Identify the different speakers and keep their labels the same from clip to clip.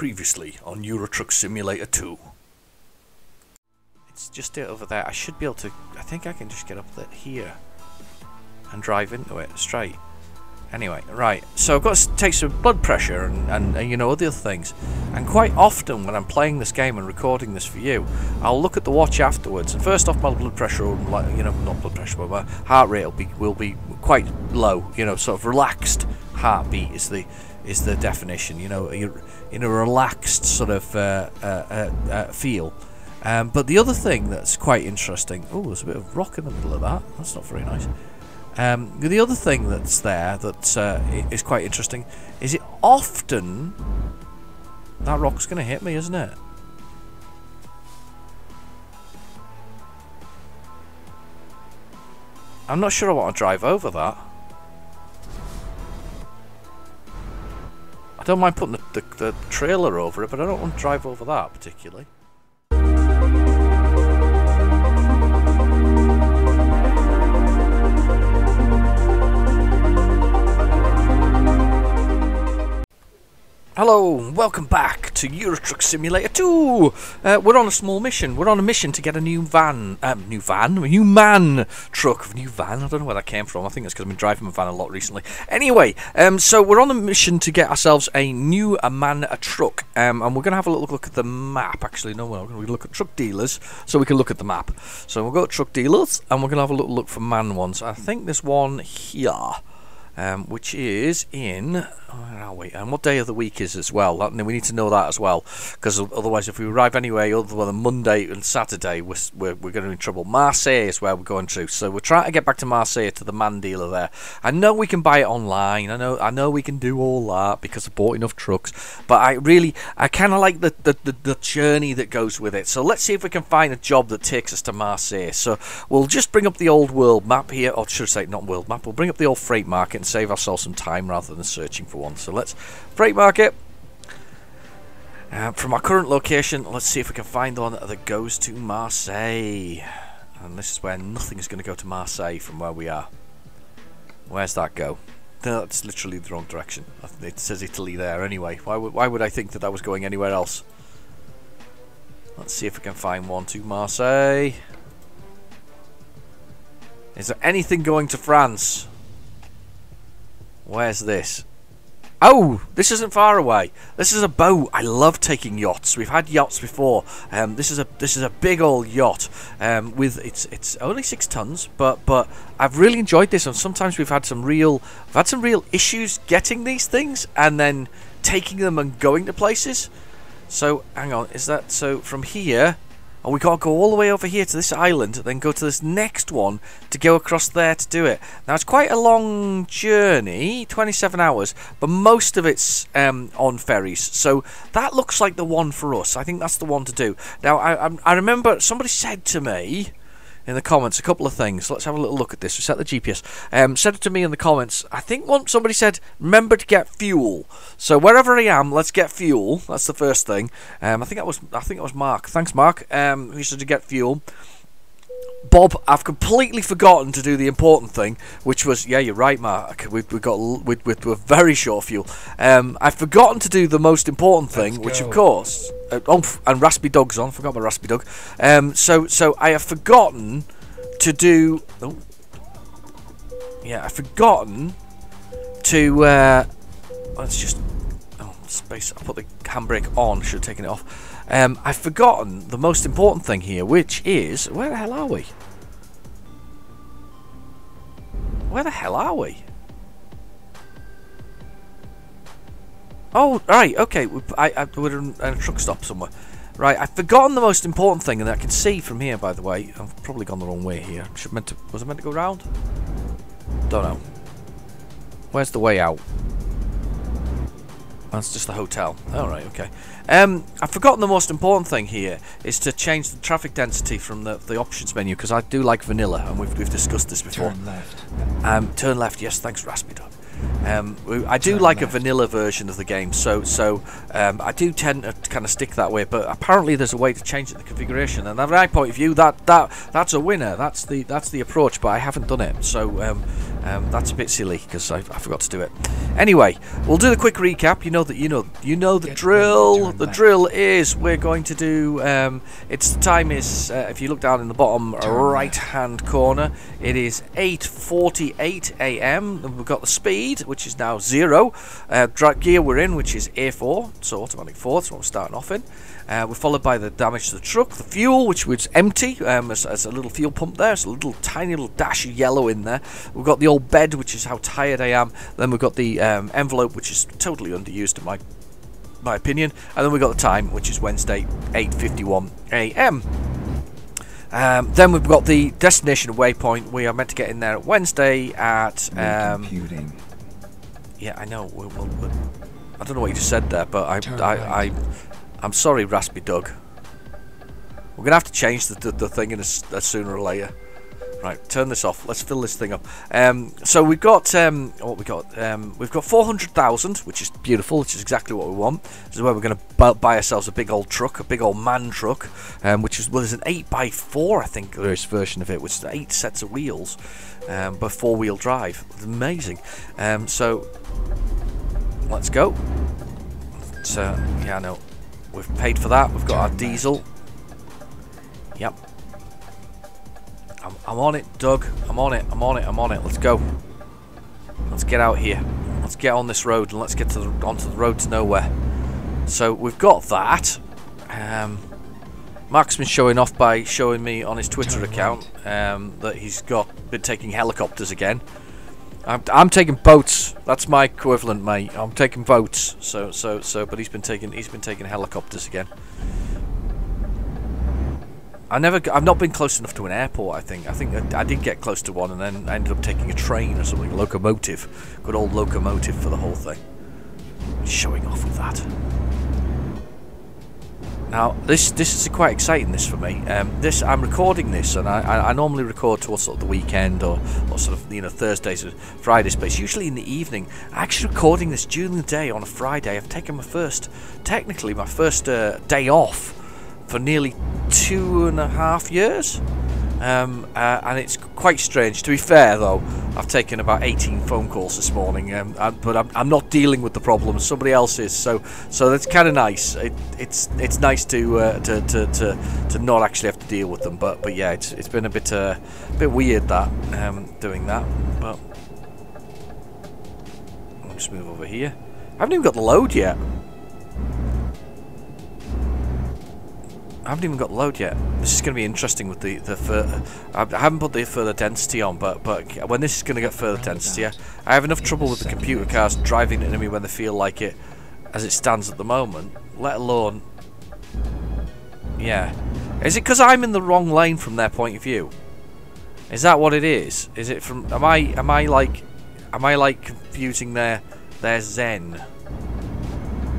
Speaker 1: Previously on Euro Truck Simulator 2. It's just it over there. I should be able to... I think I can just get up here and drive into it straight. Anyway, right, so I've got to take some blood pressure and, and, and, you know, other things. And quite often when I'm playing this game and recording this for you, I'll look at the watch afterwards. And first off, my blood pressure, will, you know, not blood pressure, but my heart rate will be, will be quite low. You know, sort of relaxed heartbeat is the is the definition. You know, you're in a relaxed sort of uh, uh, uh, uh, feel. Um, but the other thing that's quite interesting... Oh, there's a bit of rock in the middle of that. That's not very nice. Um, the other thing that's there that uh, is quite interesting is it often... That rock's going to hit me, isn't it? I'm not sure I want to drive over that. Don't mind putting the, the, the trailer over it, but I don't want to drive over that particularly. Hello, welcome back to Euro Truck Simulator 2! Uh, we're on a small mission. We're on a mission to get a new van, um, new van? A new MAN truck. New van? I don't know where that came from. I think it's because I've been driving my van a lot recently. Anyway, um, so we're on a mission to get ourselves a new a MAN a truck. Um, and we're going to have a little look at the map. Actually, no, we're going to look at truck dealers so we can look at the map. So we'll go to truck dealers and we're going to have a little look for MAN ones. I think there's one here um, which is in where are we? And what day of the week is as well? That, we need to know that as well, because otherwise, if we arrive anyway other than Monday and Saturday, we're, we're, we're going to be in trouble. Marseille is where we're going to, so we're trying to get back to Marseille to the MAN dealer there. I know we can buy it online. I know I know we can do all that because I bought enough trucks, but I really I kind of like the, the, the the journey that goes with it. So let's see if we can find a job that takes us to Marseille. So we'll just bring up the old world map here, or should I say not world map? We'll bring up the old freight market and save ourselves some time rather than searching for one. So let's freight market. Uh, from our current location, let's see if we can find one that goes to Marseille. And this is where nothing is going to go to Marseille from where we are. Where's that go? That's literally the wrong direction. It says Italy there anyway. Why would, why would I think that that was going anywhere else? Let's see if we can find one to Marseille. Is there anything going to France? Where's this? Oh, this isn't far away. This is a boat. I love taking yachts. We've had yachts before. Um, this is a this is a big old yacht. Um, with it's it's only six tons, but but I've really enjoyed this. And sometimes we've had some real we've had some real issues getting these things and then taking them and going to places. So hang on, is that so from here? And we to go all the way over here to this island, then go to this next one to go across there to do it. Now, it's quite a long journey, 27 hours, but most of it's um, on ferries. So that looks like the one for us. I think that's the one to do. Now, I, I remember somebody said to me, in the comments a couple of things. Let's have a little look at this. We set the GPS. Um, said it to me in the comments. I think once somebody said, remember to get fuel. So wherever I am, let's get fuel. That's the first thing. Um, I think that was I think it was Mark. Thanks, Mark. Um, who said to get fuel. Bob, I've completely forgotten to do the important thing, which was, yeah, you're right, Mark. We've, we've got we, we, we're very short fuel. Um, I've forgotten to do the most important thing, which of course, uh, oh, and Raspy Doug's on. Forgot my Raspy Dog. Um, so so I have forgotten to do. Oh, yeah, I've forgotten to. Uh, let's just. Oh, space. I put the handbrake on. Should have taken it off. Um, I've forgotten the most important thing here, which is... Where the hell are we? Where the hell are we? Oh, right, okay. I, I, we're in a truck stop somewhere. Right, I've forgotten the most important thing, and I can see from here, by the way. I've probably gone the wrong way here. Should meant to, was I meant to go round? Don't know. Where's the way out? That's just the hotel. Alright, okay. Um, I've forgotten the most important thing here is to change the traffic density from the, the options menu because I do like vanilla and we've, we've discussed this before.
Speaker 2: Turn left.
Speaker 1: Um, turn left, yes, thanks Raspy Doug. Um, I do turn like left. a vanilla version of the game, so so um, I do tend to kind of stick that way. But apparently, there's a way to change the configuration, and from my point of view, that that that's a winner. That's the that's the approach. But I haven't done it, so um, Um, that's a bit silly because I, I, forgot to do it. Anyway, we'll do the quick recap. You know that you know you know the Get drill. The back. drill is we're going to do. Um, its time is uh, if you look down in the bottom right hand corner, it is 8:48 a.m. We've got the speed, which is now zero. Uh, gear we're in, which is A4, so automatic fourth. So we're starting off in. Uh, we're followed by the damage to the truck, the fuel, which was empty, um, as, as, a little fuel pump there. It's a little tiny little dash of yellow in there. We've got the old bed, which is how tired I am. Then we've got the um, envelope, which is totally underused in my my opinion. And then we've got the time, which is Wednesday, 8:51 a.m. Um, then we've got the destination waypoint. We are meant to get in there at Wednesday at. Um, computing. Yeah, I know. We'll, we'll, we'll, I don't know what you just said there, but I, I, I I'm sorry, Raspy Doug. We're going to have to change the, the, the thing in a, a, sooner or later. Right, turn this off. Let's fill this thing up. Um, so we've got um, what we got. Um, we've got four hundred thousand, which is beautiful. Which is exactly what we want. This is where we're going to buy ourselves a big old truck, a big old MAN truck, um, which is well, there's an eight by four, I think, there is version of it, which is eight sets of wheels, um, but four wheel drive. It's amazing. Um, so let's go. So yeah, no, We've paid for that. We've got our diesel. Yep. I'm, I'm on it, Doug. I'm on it. I'm on it. I'm on it. Let's go. Let's get out here. Let's get on this road and let's get to the, onto the road to nowhere. So we've got that. Um, Mark's been showing off by showing me on his Twitter account um, that he's got been taking helicopters again. I'm, I'm taking boats. That's my equivalent, mate. I'm taking boats. So, so, so. But he's been taking he's been taking helicopters again. I never. I've not been close enough to an airport. I think. I think I, I did get close to one, and then I ended up taking a train or something. Locomotive. Good old locomotive for the whole thing. Showing off with that. Now, this this is quite exciting. This for me. Um, this I'm recording this, and I, I, normally record towards sort of the weekend or, or sort of you know Thursdays or Fridays, but it's usually in the evening. I'm actually recording this during the day on a Friday. I've taken my first, technically my first uh, day off for nearly two and a half years. Um, uh, and it's quite strange. To be fair, though, I've taken about 18 phone calls this morning, um, but I'm, I'm, not dealing with the problem. Somebody else is, so so that's kind of nice. It, it's it's nice to, uh, to, to to to not actually have to deal with them. But but yeah, it's it's been a bit uh, a bit weird that um, doing that. But I'll just move over here. I haven't even got the load yet. I haven't even got load yet. This is going to be interesting with the the fur I haven't put the further density on, but but when this is going to get further density, I have enough trouble with the computer cars driving into me when they feel like it, as it stands at the moment. Let alone, yeah. Is it because I'm in the wrong lane from their point of view? Is that what it is? Is it from? Am I am I like, am I like confusing their their zen?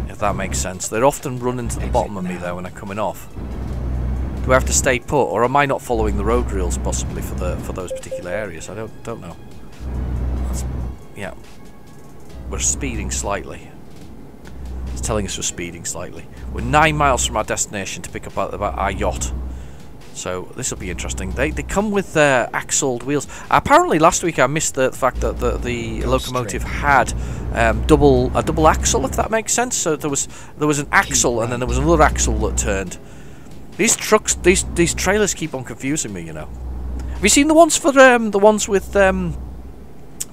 Speaker 1: If that makes sense. They're often running to the bottom of me there when I'm coming off. Do I have to stay put, or am I not following the road rules possibly for the for those particular areas? I don't don't know. That's, yeah, we're speeding slightly. It's telling us we're speeding slightly. We're nine miles from our destination to pick up our, our yacht. So this will be interesting. They they come with uh, axled wheels. Apparently, last week I missed the fact that the, the locomotive had um, double a double axle, if that makes sense. So there was there was an axle and then there was another axle that turned. These trucks, these these trailers keep on confusing me. You know. Have you seen the ones for um, the ones with um,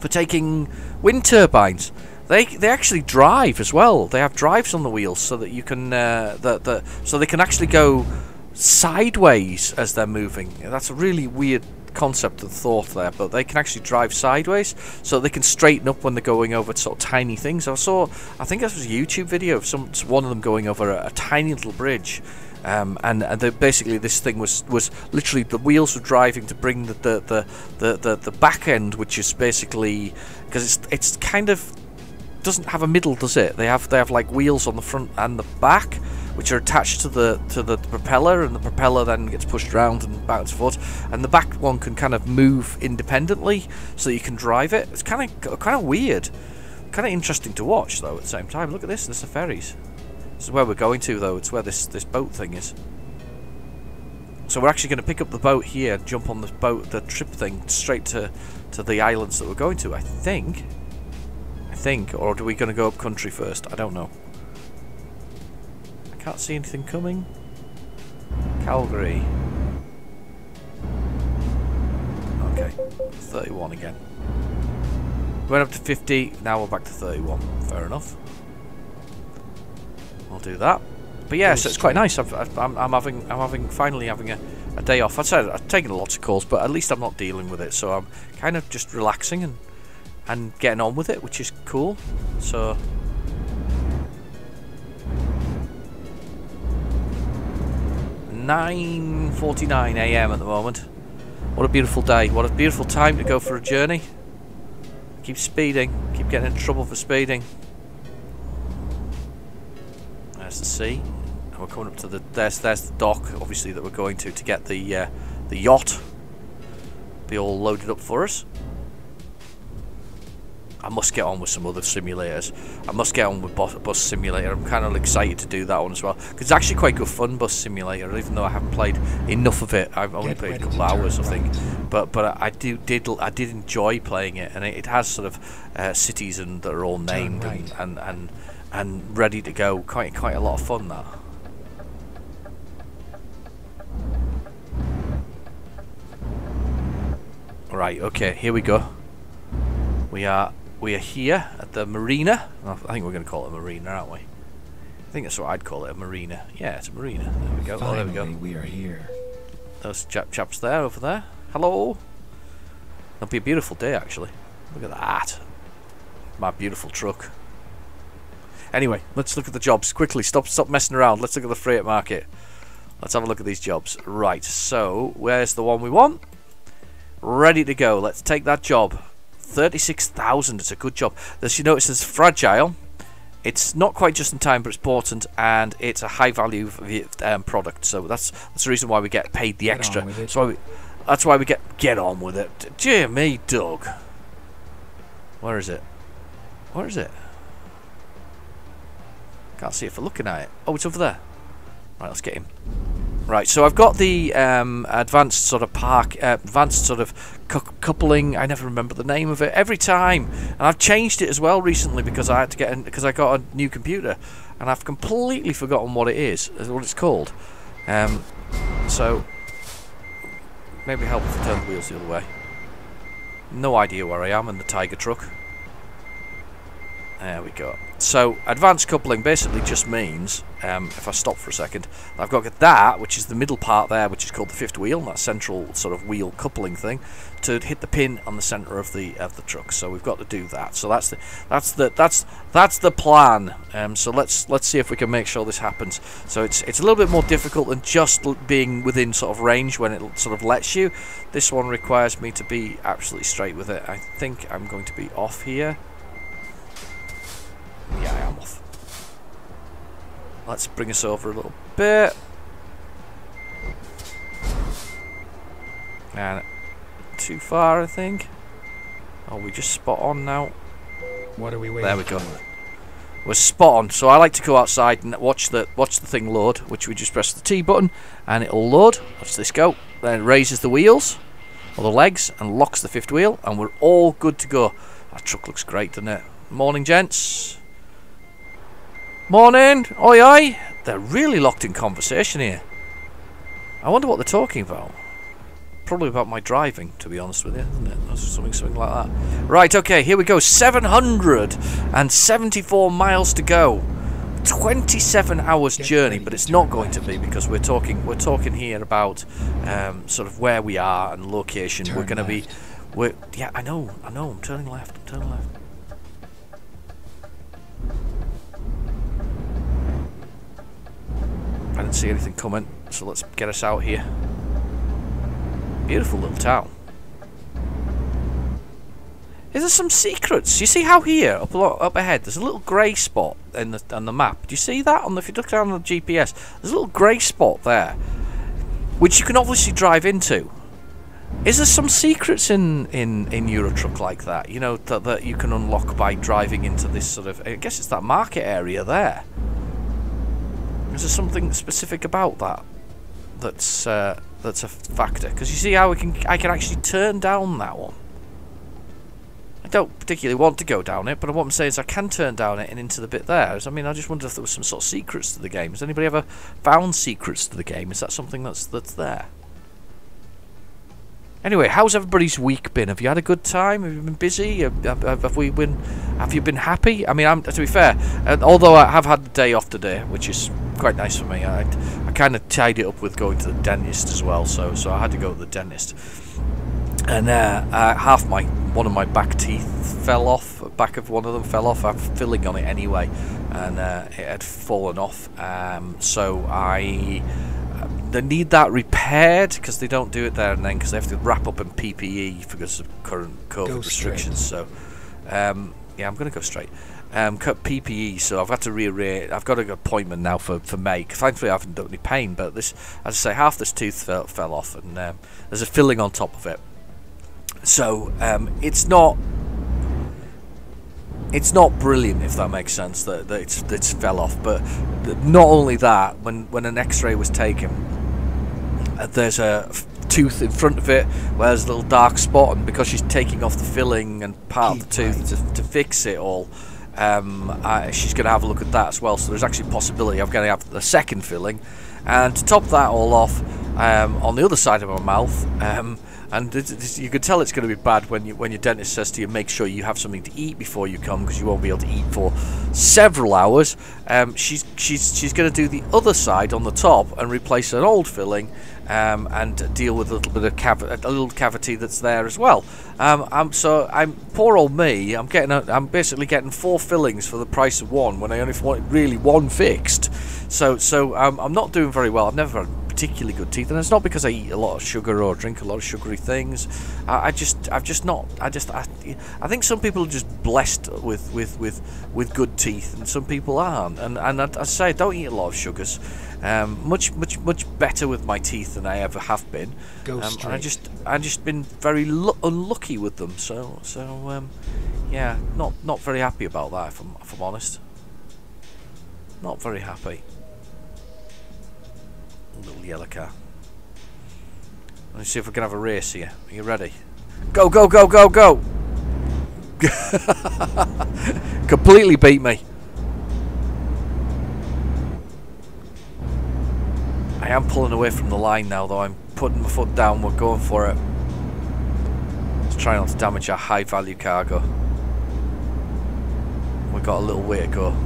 Speaker 1: for taking wind turbines? They they actually drive as well. They have drives on the wheels so that you can uh, the, the so they can actually go sideways as they're moving. That's a really weird concept and thought there, but they can actually drive sideways, so they can straighten up when they're going over sort of tiny things. I saw, I think this was a YouTube video of some one of them going over a, a tiny little bridge, um, and and the, basically this thing was was literally the wheels were driving to bring the the the the, the, the back end, which is basically because it's it's kind of doesn't have a middle, does it? They have they have like wheels on the front and the back, which are attached to the to the propeller, and the propeller then gets pushed around and back and forth. And the back one can kind of move independently, so you can drive it. It's kind of kind of weird, kind of interesting to watch though. At the same time, look at this. There's the ferries. This is where we're going to, though. It's where this, this boat thing is. So we're actually going to pick up the boat here, jump on the boat, the trip thing, straight to, to the islands that we're going to, I think. I think. Or are we going to go up country first? I don't know. I can't see anything coming. Calgary. Okay. 31 again. Went up to 50, now we're back to 31. Fair enough. I'll do that. But yeah, so it's quite nice. I've, I've, I'm, I'm having, I'm having, finally having a, a day off. I said I've taken lots of calls, but at least I'm not dealing with it. So I'm kind of just relaxing and, and getting on with it, which is cool. So. Nine forty-nine a.m. at the moment. What a beautiful day. What a beautiful time to go for a journey. Keep speeding. Keep getting in trouble for speeding. There's the sea. And we're coming up to the... There's, there's the dock, obviously, that we're going to to get the, uh, the yacht. Be all loaded up for us. I must get on with some other simulators. I must get on with Bus, bus Simulator. I'm kind of excited to do that one as well. Because it's actually quite good fun, Bus Simulator, even though I haven't played enough of it. I've only get played a couple hours, I think. But but I do did I did enjoy playing it, and it, it has sort of uh, cities and that are all named right. and, and, and and ready to go. Quite quite a lot of fun that. Right, okay, here we go. We are we are here at the marina. I think we're going to call it a marina, aren't we? I think that's what I'd call it, a marina. Yeah, it's a marina. There we go.
Speaker 2: Finally,
Speaker 1: oh, there we
Speaker 2: go. we are here.
Speaker 1: Those chap chaps there, over there. Hello. It'll be a beautiful day, actually. Look at that. My beautiful truck. Anyway, let's look at the jobs quickly. Stop, stop messing around. Let's look at the freight market. Let's have a look at these jobs. Right. So, where's the one we want? Ready to go. Let's take that job. 36,000. It's a good job. As you notice, it's fragile. It's not quite just in time, but it's important, and it's a high value um, product. So that's that's the reason why we get paid the
Speaker 2: get
Speaker 1: extra.
Speaker 2: That's
Speaker 1: why we that's why we get get on with it. Dear me, Doug. Where is it? Where is it? Can't see it for looking at it. Oh, it's over there. Right, let's get him. Right, so I've got the um, advanced sort of park, uh, advanced sort of coupling. I never remember the name of it every time, and I've changed it as well recently because I had to get because I got a new computer, and I've completely forgotten what it is, what it's called. Um, so maybe help if I turn the wheels the other way. No idea where I am in the Tiger truck. There we go. So, advanced coupling basically just means, um, if I stop for a second, I've got that, which is the middle part there, which is called the fifth wheel, that central sort of wheel coupling thing, to hit the pin on the centre of the of the truck. So we've got to do that. So that's the that's the that's that's the plan. Um, so let's let's see if we can make sure this happens. So it's it's a little bit more difficult than just being within sort of range when it sort of lets you. This one requires me to be absolutely straight with it. I think I'm going to be off here. Yeah, I am off. Let's bring us over a little bit. And too far, I think. Oh, we just spot on now.
Speaker 2: What are we waiting
Speaker 1: There we go. We're spot on. So I like to go outside and watch the watch the thing load, which we just press the T button and it'll load. Watch this go. Then it raises the wheels or the legs and locks the fifth wheel and we're all good to go. That truck looks great, doesn't it? Morning, gents. Morning! Oi oi! They're really locked in conversation here. I wonder what they're talking about. Probably about my driving, to be honest with you, isn't it? Something, something like that. Right, okay, here we go. 774 miles to go. 27 hours journey, but it's not going to be because we're talking we're talking here about um, sort of where we are and location.
Speaker 2: Turn
Speaker 1: we're going to be, we're yeah, I know, I know. I'm turning left. I'm turning left. I didn't see anything coming, so let's get us out here. Beautiful little town. Is there some secrets? You see how here, up up ahead, there's a little grey spot in the on the map. Do you see that? On the, if you look down on the GPS, there's a little grey spot there, which you can obviously drive into. Is there some secrets in in in Eurotruck like that? You know that that you can unlock by driving into this sort of. I guess it's that market area there. Is there something specific about that that's uh, that's a factor. Because you see how we can I can actually turn down that one. I don't particularly want to go down it, but what I'm saying is I can turn down it and into the bit there. I mean, I just wonder if there was some sort of secrets to the game. Has anybody ever found secrets to the game? Is that something that's that's there? Anyway, how's everybody's week been? Have you had a good time? Have you been busy? Have, have, have we been? Have you been happy? I mean, I'm, to be fair, uh, although I have had the day off today, which is quite nice for me, I, I kind of tied it up with going to the dentist as well. So, so I had to go to the dentist, and uh, uh, half my one of my back teeth fell off. Back of one of them fell off. I'm filling on it anyway, and uh, it had fallen off. Um, so I they need that repaired because they don't do it there and then because they have to wrap up in PPE because of current COVID
Speaker 2: Go
Speaker 1: restrictions. So, um, yeah, I'm going to go straight. Um, cut PPE, so I've had to rearrange. I've got an appointment now for for May. Thankfully, I haven't done any pain, but this, as I say, half this tooth fell, fell off, and um, there's a filling on top of it. So um, it's not it's not brilliant if that makes sense that, that it's it's fell off. But not only that when when an x-ray was taken uh, there's a tooth in front of it where there's a little dark spot and because she's taking off the filling and part of the tooth to, to fix it all um, I, she's going to have a look at that as well. So there's actually a possibility of going to have the second filling. And to top that all off um, on the other side of my mouth um, and this, this, you can tell it's going to be bad when you when your dentist says to you, make sure you have something to eat before you come because you won't be able to eat for several hours. Um, she's she's she's going to do the other side on the top and replace an old filling. Um, and deal with a little bit of cav- a little cavity that's there as well. Um, I'm so I'm poor old me. I'm getting a, I'm basically getting four fillings for the price of one when I only want really one fixed. So so um, I'm not doing very well. I've never particularly good teeth, and it's not because I eat a lot of sugar or drink a lot of sugary things. I, I just, I've just not. I just, I, I think some people are just blessed with with with with good teeth, and some people aren't. And and I, I say, I don't eat a lot of sugars. Um, much much much better with my teeth than I ever have been.
Speaker 2: Go
Speaker 1: um, and I just, I just been very lu- unlucky with them. So so um, yeah, not not very happy about that. If I'm if I'm honest, not very happy little yellow car. Let's see if we can have a race here. Are you ready? Go, go, go, go, go! Completely beat me. I am pulling away from the line now, though. I'm putting my foot down. We're going for it. Let's try not to damage our high value cargo. We've got a little way to go.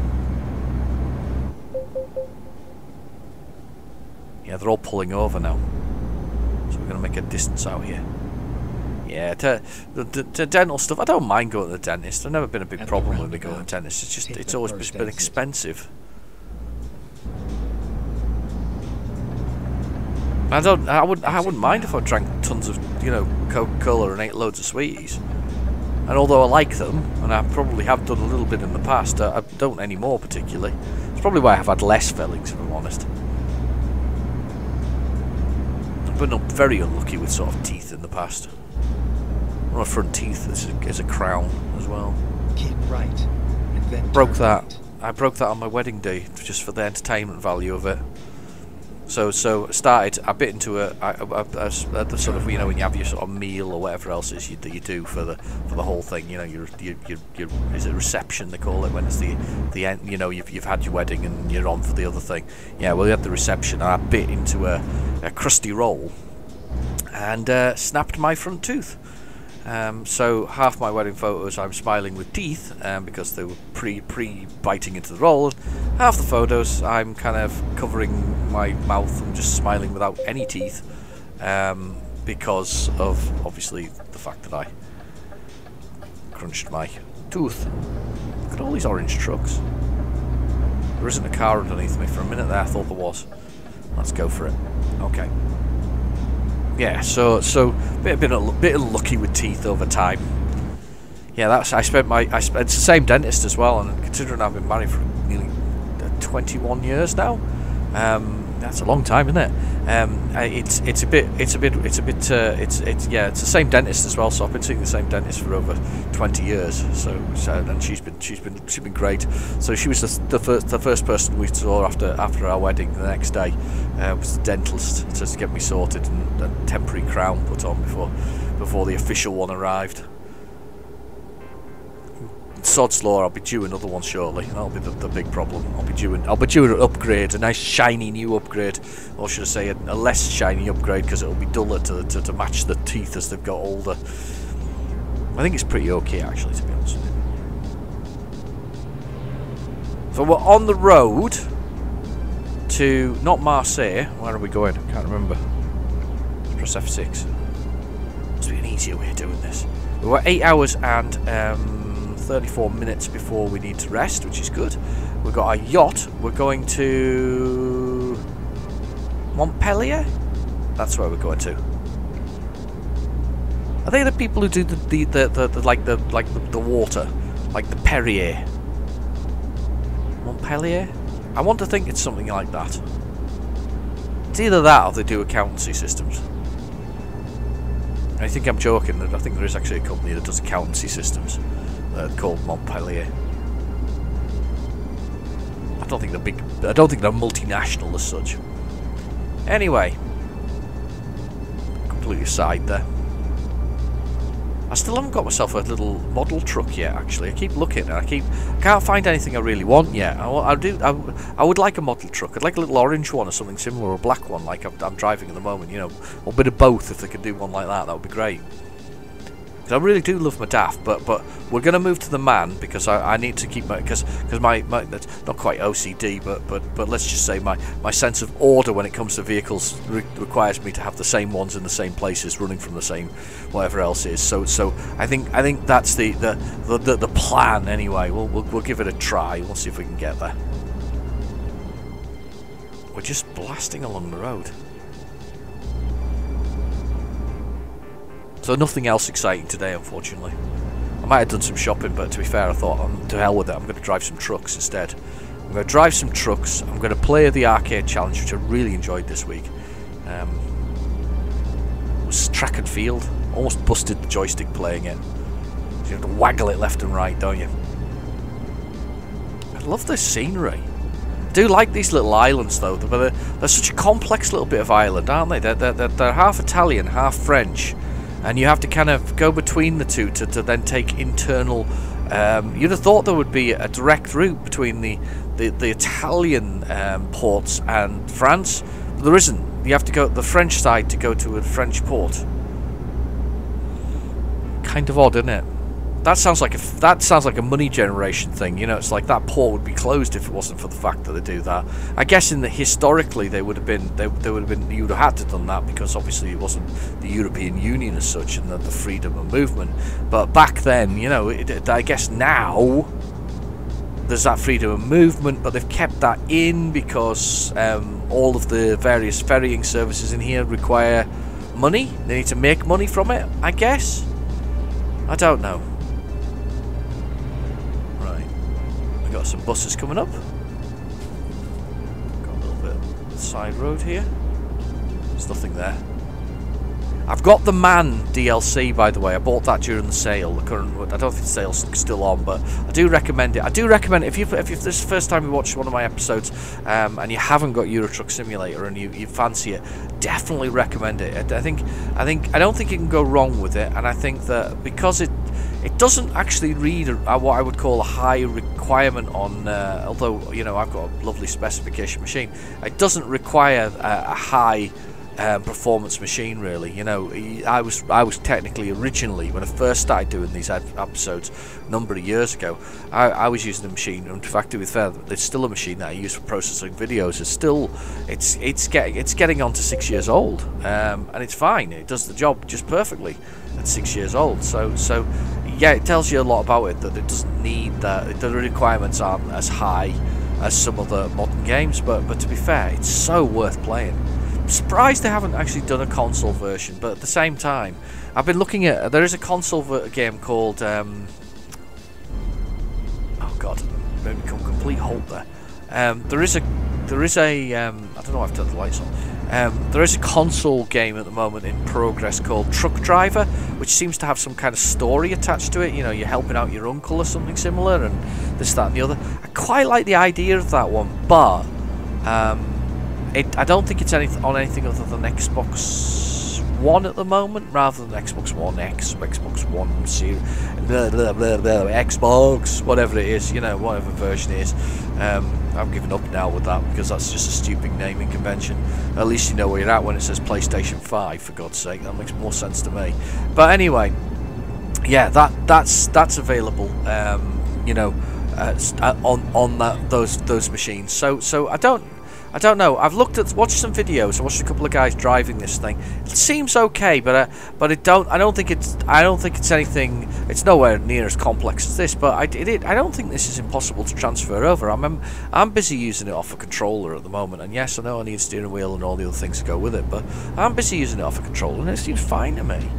Speaker 1: Yeah, they're all pulling over now. So we're going to make a distance out here. Yeah, to, the, the, dental stuff, I don't mind going to the dentist. I've never been a big
Speaker 2: At
Speaker 1: problem when we go to the dentist. It's just, it's always just been expensive. I don't. I wouldn't. I wouldn't mind if I drank tons of, you know, Coca-Cola and ate loads of sweeties. And although I like them, and I probably have done a little bit in the past, I, I don't anymore particularly. It's probably why I've had less fillings, if I'm honest. Been very unlucky with sort of teeth in the past. One of my front teeth is a, is a crown as well.
Speaker 2: Keep right. And then
Speaker 1: Broke that.
Speaker 2: right.
Speaker 1: I broke that on my wedding day just for the entertainment value of it. So so started. I bit into a, a, a, a, a the sort of you know when you have your sort of meal or whatever else is you, you do for the for the whole thing. You know your your your, your is it reception they call it when it's the the end. You know you've you've had your wedding and you're on for the other thing. Yeah, well we had the reception and I bit into a, a crusty roll and uh, snapped my front tooth. Um, so half my wedding photos I'm smiling with teeth um, because they were pre pre biting into the roll. Half the photos I'm kind of covering my mouth and just smiling without any teeth um, because of obviously the fact that I crunched my tooth. Look at all these orange trucks. There isn't a car underneath me. For a minute there, I thought there was. Let's go for it. Okay yeah, so so bit bit of, bit of lucky with teeth over time. Yeah, that's I spent my I spent it's the same dentist as well, and considering I've been married for nearly uh, 21 years now, Um, that's a long time, isn't it? Um, it's it's a bit it's a bit it's a bit uh, it's it's yeah it's the same dentist as well. So I've been seeing the same dentist for over 20 years. So, so and she's been she's been she's been great. So she was the, the first the first person we saw after after our wedding. The next day uh, was the dentist just to get me sorted and a temporary crown put on before before the official one arrived. Sod's law, I'll be due another one shortly. That'll be the, the big problem. I'll be due an, I'll be due an upgrade, a nice shiny new upgrade, or should I say a, a less shiny upgrade because it'll be duller to, to, to match the teeth as they've got older. I think it's pretty okay actually, to be honest with you. So we're on the road to not Marseille. Where are we going? I can't remember. Press F6. Must be an easier way of doing this. We were eight hours and um, 34 minutes before we need to rest, which is good. We've got our yacht. We're going to Montpellier. That's where we're going to. Are they the people who do the the, the, the, the like the like the, the water, like the Perrier? Montpellier. I want to think it's something like that. It's either that or they do accountancy systems. I think I'm joking. That I think there is actually a company that does accountancy systems uh, called Montpellier. I don't think they're big. I don't think they're multinational as such. Anyway, completely aside there. I still haven't got myself a little model truck yet. Actually, I keep looking and I keep can't find anything I really want yet. I, I do. I, I, would like a model truck. I'd like a little orange one or something similar, or a black one like I'm, I'm driving at the moment. You know, or a bit of both. If they could do one like that, that would be great. I really do love my DAF, but but we're going to move to the MAN because I, I need to keep my because because my, my that's not quite OCD, but but but let's just say my my sense of order when it comes to vehicles re requires me to have the same ones in the same places, running from the same whatever else is. So so I think I think that's the the the, the, the plan anyway. We'll, we'll we'll give it a try. We'll see if we can get there. We're just blasting along the road. So nothing else exciting today, unfortunately. I might have done some shopping, but to be fair, I thought, um, to hell with it, I'm going to drive some trucks instead. I'm going to drive some trucks, I'm going to play the arcade challenge, which I really enjoyed this week. Um, it was track and field, almost busted the joystick playing it. You have to waggle it left and right, don't you? I love this scenery. I do like these little islands though, but they're, they're such a complex little bit of island, aren't they? They're, they're, they're half Italian, half French and you have to kind of go between the two to, to then take internal. Um, you'd have thought there would be a direct route between the the, the Italian um, ports and France, but there isn't. You have to go to the French side to go to a French port. Kind of odd, isn't it? That sounds like a that sounds like a money generation thing. You know, it's like that port would be closed if it wasn't for the fact that they do that. I guess in the historically they would have been they, they would have been you would have had to done that because obviously it wasn't the European Union as such and the, the freedom of movement. But back then, you know, it, I guess now there's that freedom of movement, but they've kept that in because um, all of the various ferrying services in here require money. They need to make money from it, I guess. I don't know. Got some buses coming up. Got a little bit of side road here. There's nothing there. I've got the MAN DLC, by the way. I bought that during the sale. The current, I don't think the sale's still on, but I do recommend it. I do recommend it if you if, if this is the first time you watch one of my episodes um, and you haven't got Euro Truck Simulator and you, you fancy it, definitely recommend it. I think I think I don't think you can go wrong with it, and I think that because it it doesn't actually read a, what I would call a high requirement on, uh, although, you know, I've got a lovely specification machine. It doesn't require a, a high um, performance machine really. You know I was I was technically originally when I first started doing these episodes a number of years ago I, I was using the machine and in fact to be fair it's still a machine that I use for processing videos. It's still it's it's getting it's getting on to six years old um, and it's fine. It does the job just perfectly at six years old. So so yeah it tells you a lot about it that it doesn't need that the requirements aren't as high as some other modern games but but to be fair it's so worth playing surprised they haven't actually done a console version, but at the same time, I've been looking at. There is a console game called. Um, oh God, made me come complete halt there. Um, there is a there is a um, I don't know. if I've turned the lights on. Um, there is a console game at the moment in progress called Truck Driver, which seems to have some kind of story attached to it. You know, you're helping out your uncle or something similar, and this, that, and the other. I quite like the idea of that one, but um, it, I don't think it's anything on anything other than Xbox One at the moment, rather than Xbox One X, Xbox One Series, blah, blah, blah, blah, Xbox, whatever it is, you know, whatever version it is. Um, I've given up now with that because that's just a stupid naming convention. At least you know where you're at when it says PlayStation 5, for God's sake. That makes more sense to me. But anyway, yeah, that that's that's available. Um, you know, uh, on on that those those machines. So so I don't I don't know. I've looked at watched some videos. I watched a couple of guys driving this thing. It seems okay, but uh, but it don't. I don't think it's. I don't think it's anything. It's nowhere near as complex as this. But I it, it, I don't think this is impossible to transfer over. I'm, I'm I'm busy using it off a controller at the moment. And yes, I know I need a steering wheel and all the other things to go with it. But I'm busy using it off a controller, and it seems fine to me.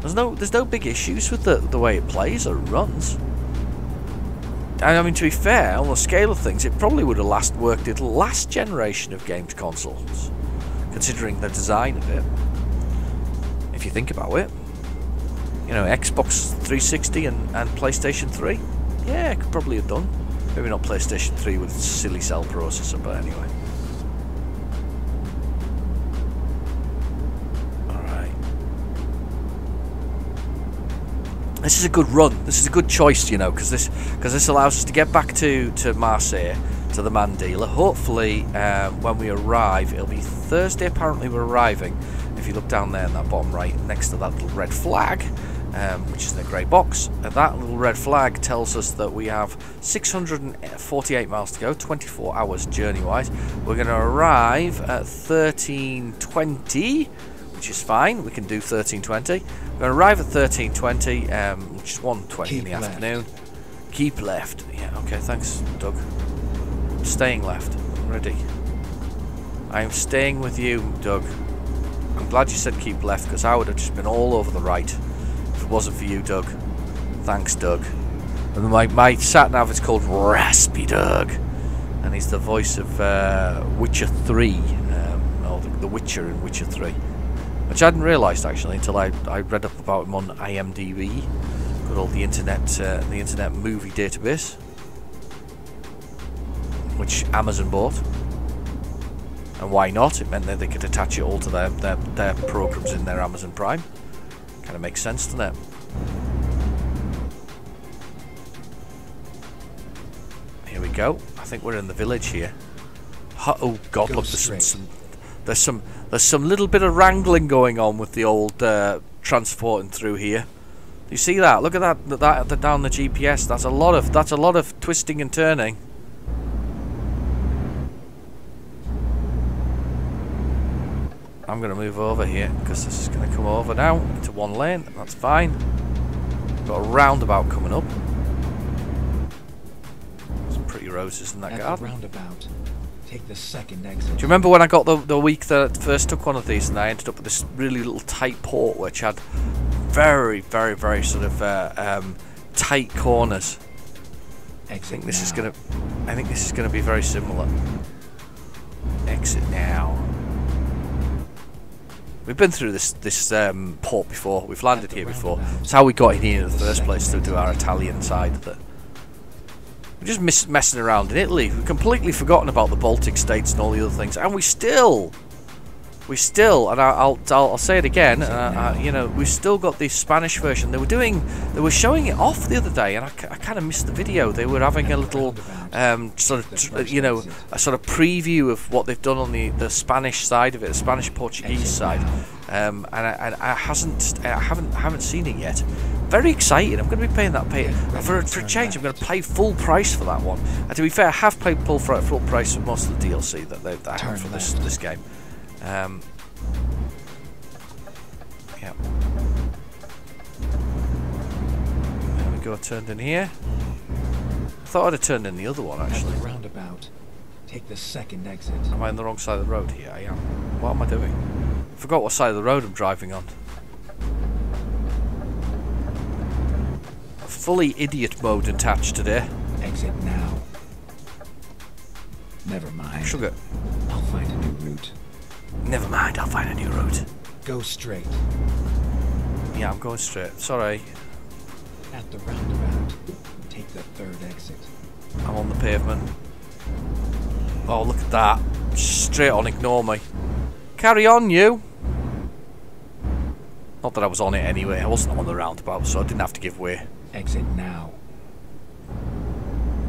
Speaker 1: There's no there's no big issues with the the way it plays or runs. I mean, to be fair, on the scale of things, it probably would have last worked in the last generation of games consoles, considering the design of it. If you think about it, you know, Xbox 360 and, and PlayStation 3, yeah, it could probably have done. Maybe not PlayStation 3 with its silly cell processor, but anyway. This is a good run. This is a good choice, you know, because this because this allows us to get back to to Marseille to the MAN dealer. Hopefully, um, when we arrive, it'll be Thursday. Apparently, we're arriving. If you look down there in that bottom right, next to that little red flag, um, which is in the grey box, uh, that little red flag tells us that we have 648 miles to go, 24 hours journey-wise. We're going to arrive at 1320 which is fine. We can do 1320. We're going to arrive at 1320, um, which is 120 in the left. afternoon. Keep left. Yeah, okay, thanks, Doug. I'm Staying left. I'm ready. I am staying with you, Doug. I'm glad you said keep left, because I would have just been all over the right if it wasn't for you, Doug. Thanks, Doug. And my, my sat-nav is called Raspy Doug. And he's the voice of uh, Witcher 3. Um, or the, the Witcher in Witcher 3 which I hadn't realised actually until I, I read up about him on IMDb, got all the internet uh, the internet movie database, which Amazon bought. And why not? It meant that they could attach it all to their, their, their programs in their Amazon Prime. Kind of makes sense, doesn't it? Here we go. I think we're in the village here. Oh God! Go look, there's some, some there's some there's some little bit of wrangling going on with the old uh, transporting through here. You see that? Look at that, that, that down the GPS. That's a lot of that's a lot of twisting and turning. I'm going to move over here because this is going to come over now to one lane. That's fine. Got a roundabout coming up. Some pretty roses in that At garden.
Speaker 2: roundabout, take the second exit.
Speaker 1: Do you remember when I got the, the week that I first took one of these and I ended up with this really little tight port which had very, very, very sort of uh, um, tight corners. Exit I think this now. is gonna. I think this is gonna be very similar. Exit now. We've been through this this um, port before. We've landed here before. It's how we got in here in the first place to do our Italian side of it. We're just messing around in Italy. We've completely forgotten about the Baltic states and all the other things, and we still, we still, and I'll I'll, I'll say it again. Uh, uh, you know, we've still got the Spanish version. They were doing, they were showing it off the other day, and I, I kind of missed the video. They were having a little um, sort of, you know, a sort of preview of what they've done on the the Spanish side of it, the Spanish Portuguese side, um, and, I, and I hasn't, I haven't, haven't seen it yet very excited. I'm going to be paying that pay for, for a change. I'm going to pay full price for that one. And to be fair, I have paid full for full price for most of the DLC that they that have for this this game. Um, yeah. There we go. Turned in here. I thought I'd have turned in the other one actually.
Speaker 2: roundabout. Take the second exit.
Speaker 1: Am I on the wrong side of the road here? I am. What am I doing? I forgot what side of the road I'm driving on. fully idiot mode attached today.
Speaker 2: Exit now. Never mind.
Speaker 1: Sugar.
Speaker 2: I'll find a new route.
Speaker 1: Never mind, I'll find a new route.
Speaker 2: Go straight.
Speaker 1: Yeah, I'm going straight. Sorry,
Speaker 2: At the roundabout, take the third exit.
Speaker 1: I'm on the pavement. Oh, look at that. Straight on, ignore me. Carry on, you. Not that I was on it anyway. I wasn't on the roundabout, so I didn't have to give way.
Speaker 2: Exit now.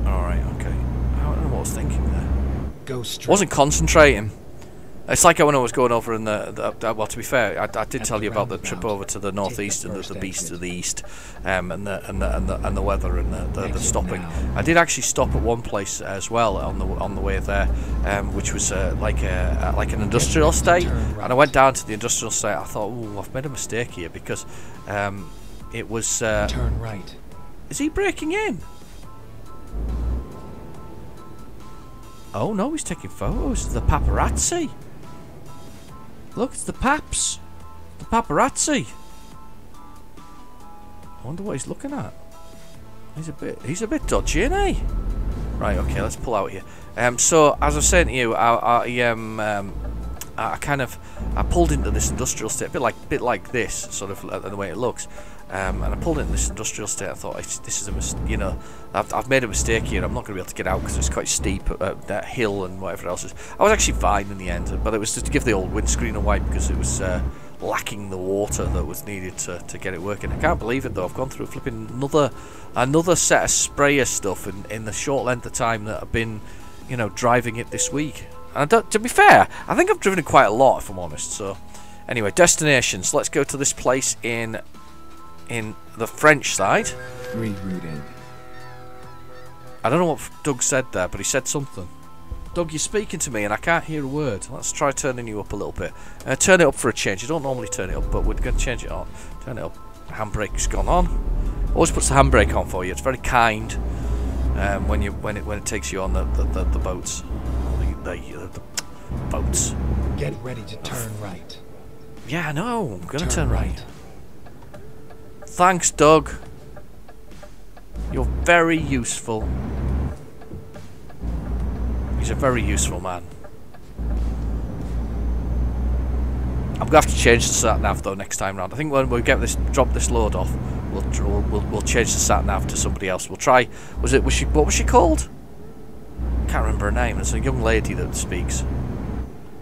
Speaker 1: Alright, okay. I don't know what I was thinking there.
Speaker 2: Go straight.
Speaker 1: wasn't concentrating. It's like when I was going over in the, the, the well. To be fair, I, I did tell you about the trip over to the northeast and the, the beast
Speaker 2: exit.
Speaker 1: the east, um, and the and the and the, and the weather and the, the, the stopping. I did actually stop at one place as well on the on the way there, um, which was uh, like a uh, like an industrial estate. And I went down to the industrial estate. I thought, oh, I've made a mistake here because um, it was. Uh,
Speaker 2: Turn right.
Speaker 1: is he breaking in? Oh no, he's taking photos. The paparazzi. Look, it's the paps. The paparazzi. I wonder what he's looking at. He's a bit. He's a bit dodgy, isn't he? Right. Okay. Let's pull out here. Um. So as I was saying to you, I, I um. um I kind of I pulled into this industrial state, a bit like bit like this, sort of uh, the way it looks. Um, and I pulled into this industrial state. I thought, this is a mis- you know, I've, I've made a mistake here. I'm not going to be able to get out because it's quite steep, uh, that hill and whatever else is. I was actually fine in the end, but it was just to give the old windscreen a wipe because it was uh, lacking the water that was needed to, to get it working. I can't believe it though. I've gone through flipping another another set of sprayer stuff in, in the short length of time that I've been, you know, driving it this week. And to be fair, I think I've driven it quite a lot, if I'm honest. So, anyway, destinations. Let's go to this place in in the French side.
Speaker 2: Rerouted.
Speaker 1: I don't know what Doug said there, but he said something. Doug, you're speaking to me and I can't hear a word. Let's try turning you up a little bit. Uh, turn it up for a change. You don't normally turn it up, but we're going to change it on. Turn it up. Handbrake's gone on. Always puts the handbrake on for you. It's very kind um, when you when it when it takes you on the the, the, the boats, the, the, uh, the boats.
Speaker 2: Get ready to turn right.
Speaker 1: Yeah, I know. I'm gonna
Speaker 2: Turn
Speaker 1: turn, right.
Speaker 2: right.
Speaker 1: Thanks, Doug. You're very useful. He's a very useful man. I'm gonna have to change the sat nav though next time round. I think when we get this, drop this load off, we'll we'll, we'll, change the sat nav to somebody else. We'll try. Was it? Was she? What was she called? Can't remember her name. It's a young lady that speaks.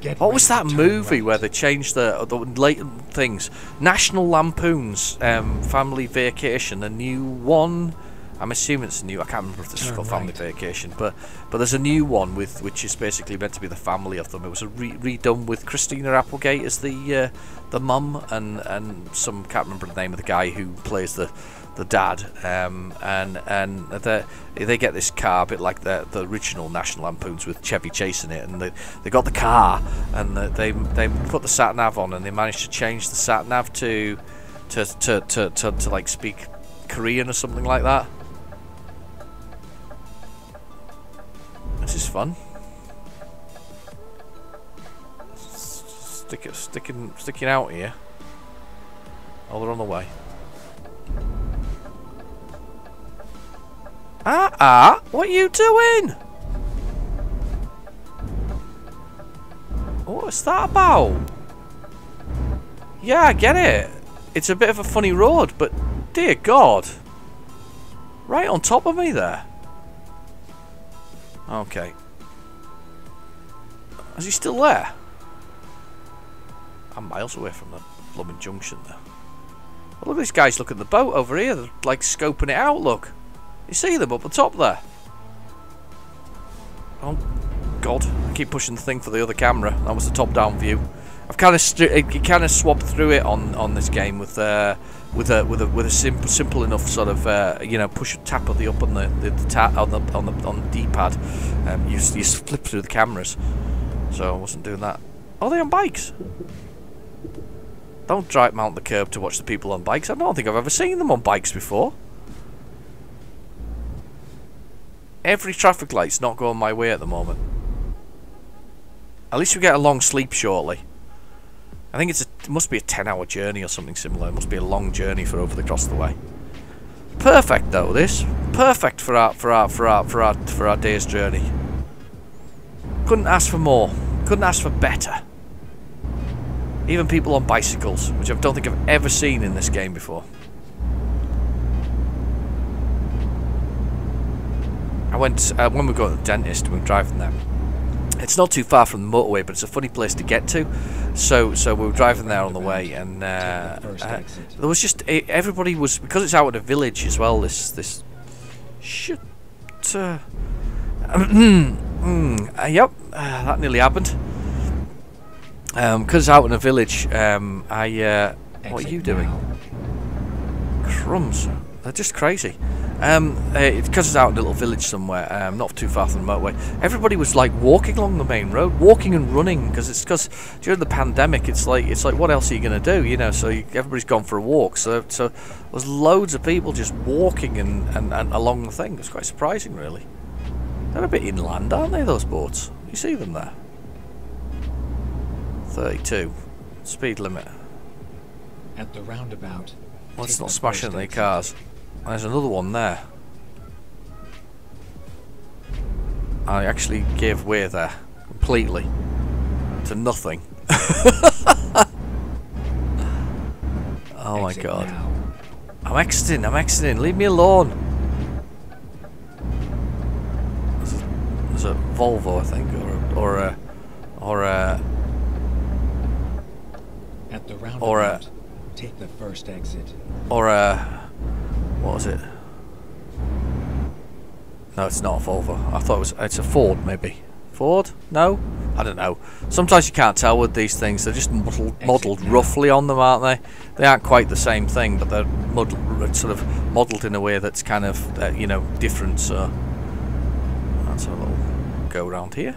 Speaker 2: Get
Speaker 1: What was that movie
Speaker 2: right.
Speaker 1: where they changed the the late things? National Lampoon's um, Family Vacation, the new one. I'm assuming it's a new. I can't remember if this is called Family. Vacation, but but there's a new one with which is basically meant to be the family of them. It was a re- redone with Christina Applegate as the uh, the mum and and some can't remember the name of the guy who plays the the dad. Um, and and they they get this car a bit like the the original National Lampoons with Chevy Chase in it, and they they got the car and the, they they put the sat nav on and they managed to change the sat nav to to to to, to, to like speak Korean or something like that. This is fun. Stick it, sticking, sticking out here. Oh, they're on the way. Ah, ah, what are you doing? What's that about? Yeah, I get it. It's a bit of a funny road, but dear God. Right on top of me there. Okay. Is he still there? I'm miles away from the blooming junction there. Look at these guys looking at the boat over here. They're like scoping it out, look. You see them up the top there? Oh, God. I keep pushing the thing for the other camera. That was the top-down view. I've kind of kind of swapped through it on on this game with uh with a with a with a simple simple enough sort of uh, you know push tap of the up on the the, the tap on the on the on the D-pad. Um, you you flip through the cameras, so I wasn't doing that. Are they on bikes? Don't drive mount the curb to watch the people on bikes. I don't think I've ever seen them on bikes before. Every traffic light's not going my way at the moment. At least we get a long sleep shortly. I think it's a, it must be a 10 hour journey or something similar. It must be a long journey for over the across the way. Perfect though this. Perfect for our for our for our for our for our day's journey. Couldn't ask for more. Couldn't ask for better. Even people on bicycles, which I don't think I've ever seen in this game before. I went uh, when we go to the dentist. We were driving there. It's not too far from the motorway, but it's a funny place to get to. So, so we were driving there on the way, and uh, uh, there was just everybody was because it's out in a village as well. This this shit. Uh, mm, uh, yep, uh, that nearly happened. Um, because it's out in a village, um, I uh, what are you doing? Crumbs. They're just crazy. Um, uh, it's because it's out in a little village somewhere, um, not too far from the motorway. Everybody was like walking along the main road, walking and running, because it's because during the pandemic, it's like it's like what else are you going to do, you know? So you, everybody's gone for a walk. So so there's loads of people just walking and, and, and along the thing. It's quite surprising, really. They're a bit inland, aren't they? Those boats. You see them there. Thirty-two, speed limit.
Speaker 2: At the roundabout.
Speaker 1: Well, it's not smashing their cars. There's another one there. I actually gave way there completely to nothing. oh my
Speaker 2: Exit
Speaker 1: god.
Speaker 2: now.
Speaker 1: I'm exiting, I'm exiting, leave me alone. There's a, there's a Volvo, I think, or a, or a, or a,
Speaker 2: At the roundabout.
Speaker 1: Or a-
Speaker 2: Take the first exit.
Speaker 1: or a, what was it? No, it's not a Volvo. I thought it was. It's a Ford, maybe. Ford? No, I don't know. Sometimes you can't tell with these things. They're just modelled,
Speaker 2: Exit
Speaker 1: modelled roughly on them, aren't they? They aren't quite the same thing, but they're modelled, sort of modelled in a way that's kind of, uh, you know, different. So that's a little go round here.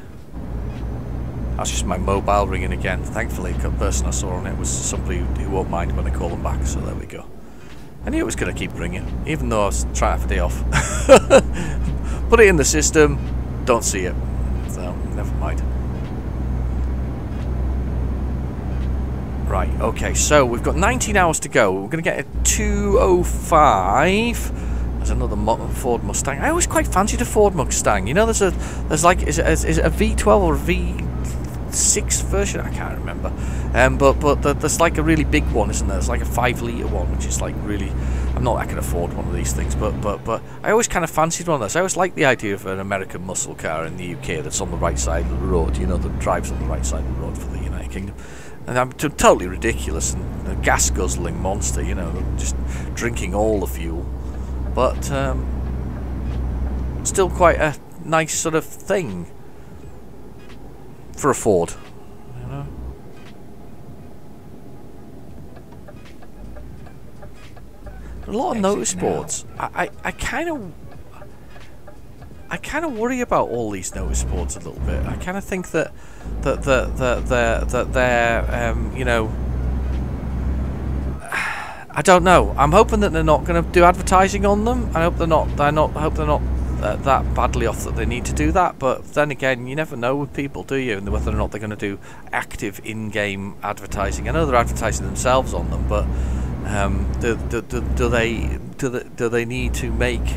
Speaker 1: That's just my mobile ringing again. Thankfully, the person I saw on it was somebody who won't mind when I call them back. So there we go. I knew it was going to keep ringing, even though I was trying have a day off. Put it in the system, don't see it. So, never mind. Right, okay, so we've got 19 hours to go. We're going to get a 205. There's another Ford Mustang. I always quite fancied a Ford Mustang. You know, there's a, there's like, is it, is it a V12 or a V6 version? I can't remember. Um, but but there's like a really big one, isn't there? It's like a five litre one, which is like really. I'm not. I can afford one of these things, but but but I always kind of fancied one of those. I always liked the idea of an American muscle car in the UK that's on the right side of the road. You know, that drives on the right side of the road for the United Kingdom. And I'm totally ridiculous and a gas guzzling monster. You know, just drinking all the fuel, but um, still quite a nice sort of thing for a Ford. You know. A lot of notice boards. I, I, I kind of, I kind of worry about all these notice boards a little bit. I kind of think that, that that that that that they're, um, you know, I don't know. I'm hoping that they're not going to do advertising on them. I hope they're not. They're not. I hope they're not that badly off that they need to do that. But then again, you never know with people, do you? And whether or not they're going to do active in-game advertising. I know they're advertising themselves on them, but um, do, do, do, do they do they, do they need to make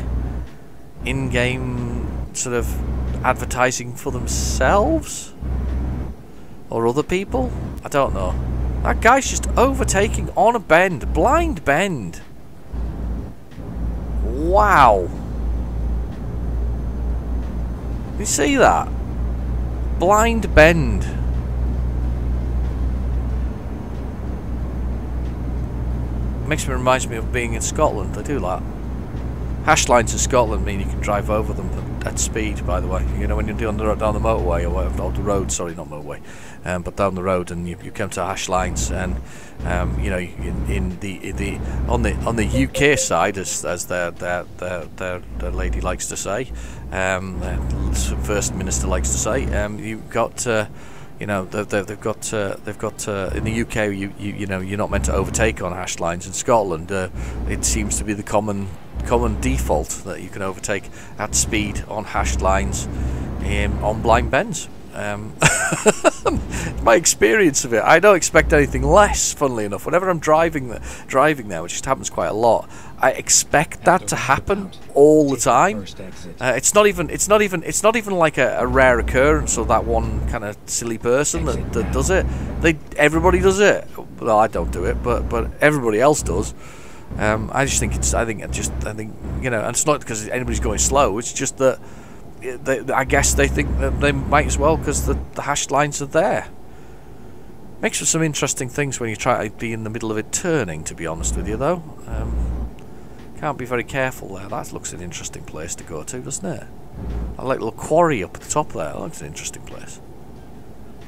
Speaker 1: in-game sort of advertising for themselves or other people? I don't know. That guy's just overtaking on a bend, blind bend. Wow. You see that? Blind bend. Makes me reminds me of being in Scotland. I do that. Hash lines in Scotland mean you can drive over them at, at speed. By the way, you know when you're down the down the motorway or or the road. Sorry, not motorway, um, but down the road, and you, you come to hash lines, and um, you know in, in the in the on the on the UK side, as as their, their lady likes to say, um, first minister likes to say, um, you've got. Uh, you know they've, got uh, they've got uh, in the UK you, you you know you're not meant to overtake on hash lines. In Scotland uh, it seems to be the common common default that you can overtake at speed on hashed lines um, on blind bends. Um, my experience of it I don't expect anything less funnily enough. Whenever I'm driving the, driving there which just happens quite a lot I expect that to happen all the time. Uh, it's not even. It's not even. It's not even like a, a rare occurrence of that one kind of silly person that, that does it. They everybody does it. Well, I don't do it, but but everybody else does. Um, I just think it's. I think it just. I think you know, and it's not because anybody's going slow. It's just that. They, I guess they think that they might as well because the, the hashed lines are there. Makes for some interesting things when you try to be in the middle of it turning. To be honest with you, though. Um, can't be very careful there. That looks an interesting place to go to, doesn't it? A little quarry up at the top there. That looks an interesting place.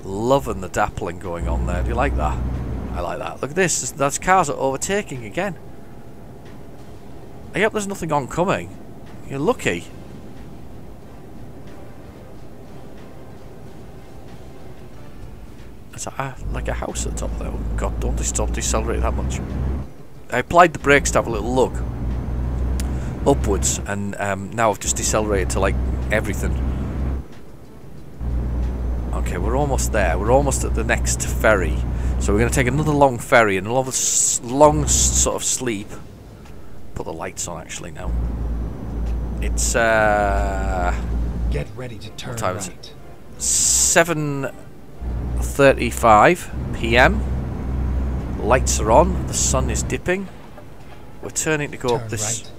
Speaker 1: Loving the dappling going on there. Do you like that? I like that. Look at this. That's cars are overtaking again. I hope there's nothing oncoming. You're lucky. It's a, like a house at the top there. Oh God, don't they that much. I applied the brakes to have a little look upwards, and um, now I've just decelerated to like everything. Okay, we're almost there. We're almost at the next ferry. So we're going to take another long ferry and another s- long sort of sleep. Put the lights on actually now. It's uh,
Speaker 2: Get ready to turn what
Speaker 1: time is
Speaker 2: right.
Speaker 1: 7:35 p.m. Lights are on. The sun is dipping. We're turning to go
Speaker 2: turn
Speaker 1: up this
Speaker 2: right.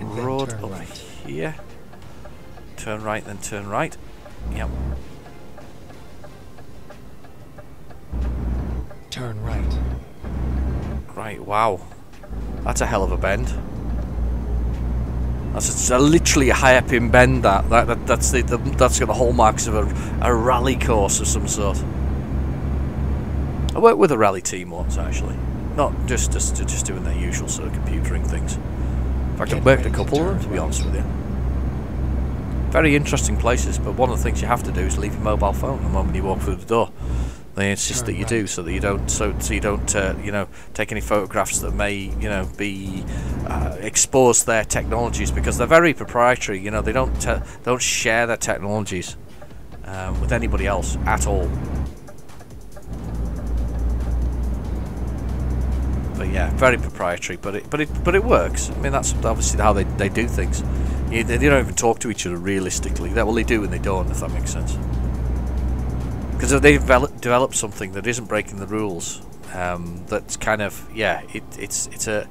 Speaker 2: And
Speaker 1: road up
Speaker 2: right.
Speaker 1: here. Turn right, then turn right. Yep.
Speaker 2: Turn right.
Speaker 1: Right. Wow. That's a hell of a bend. That's it's a, literally a hairpin bend. That that, that that's the, the that's got the hallmarks of a, a rally course of some sort. I worked with a rally team once actually, not just just just doing their usual sort of computering things. In fact, I've worked a couple of them to be honest with you. Very interesting places, but one of the things you have to do is leave your mobile phone the moment you walk through the door. They insist that you do, so that you don't, so, so you don't, uh, you know, take any photographs that may, you know, be uh, expose their technologies because they're very proprietary. You know, they don't te- don't share their technologies um, with anybody else at all. Yeah, very proprietary. But it, but it, but it works. I mean, that's obviously how they, they do things. You, they, they don't even talk to each other realistically. That well, they do and they don't. If that makes sense. Because if they develop, develop something that isn't breaking the rules, um, that's kind of yeah, it, it's it's a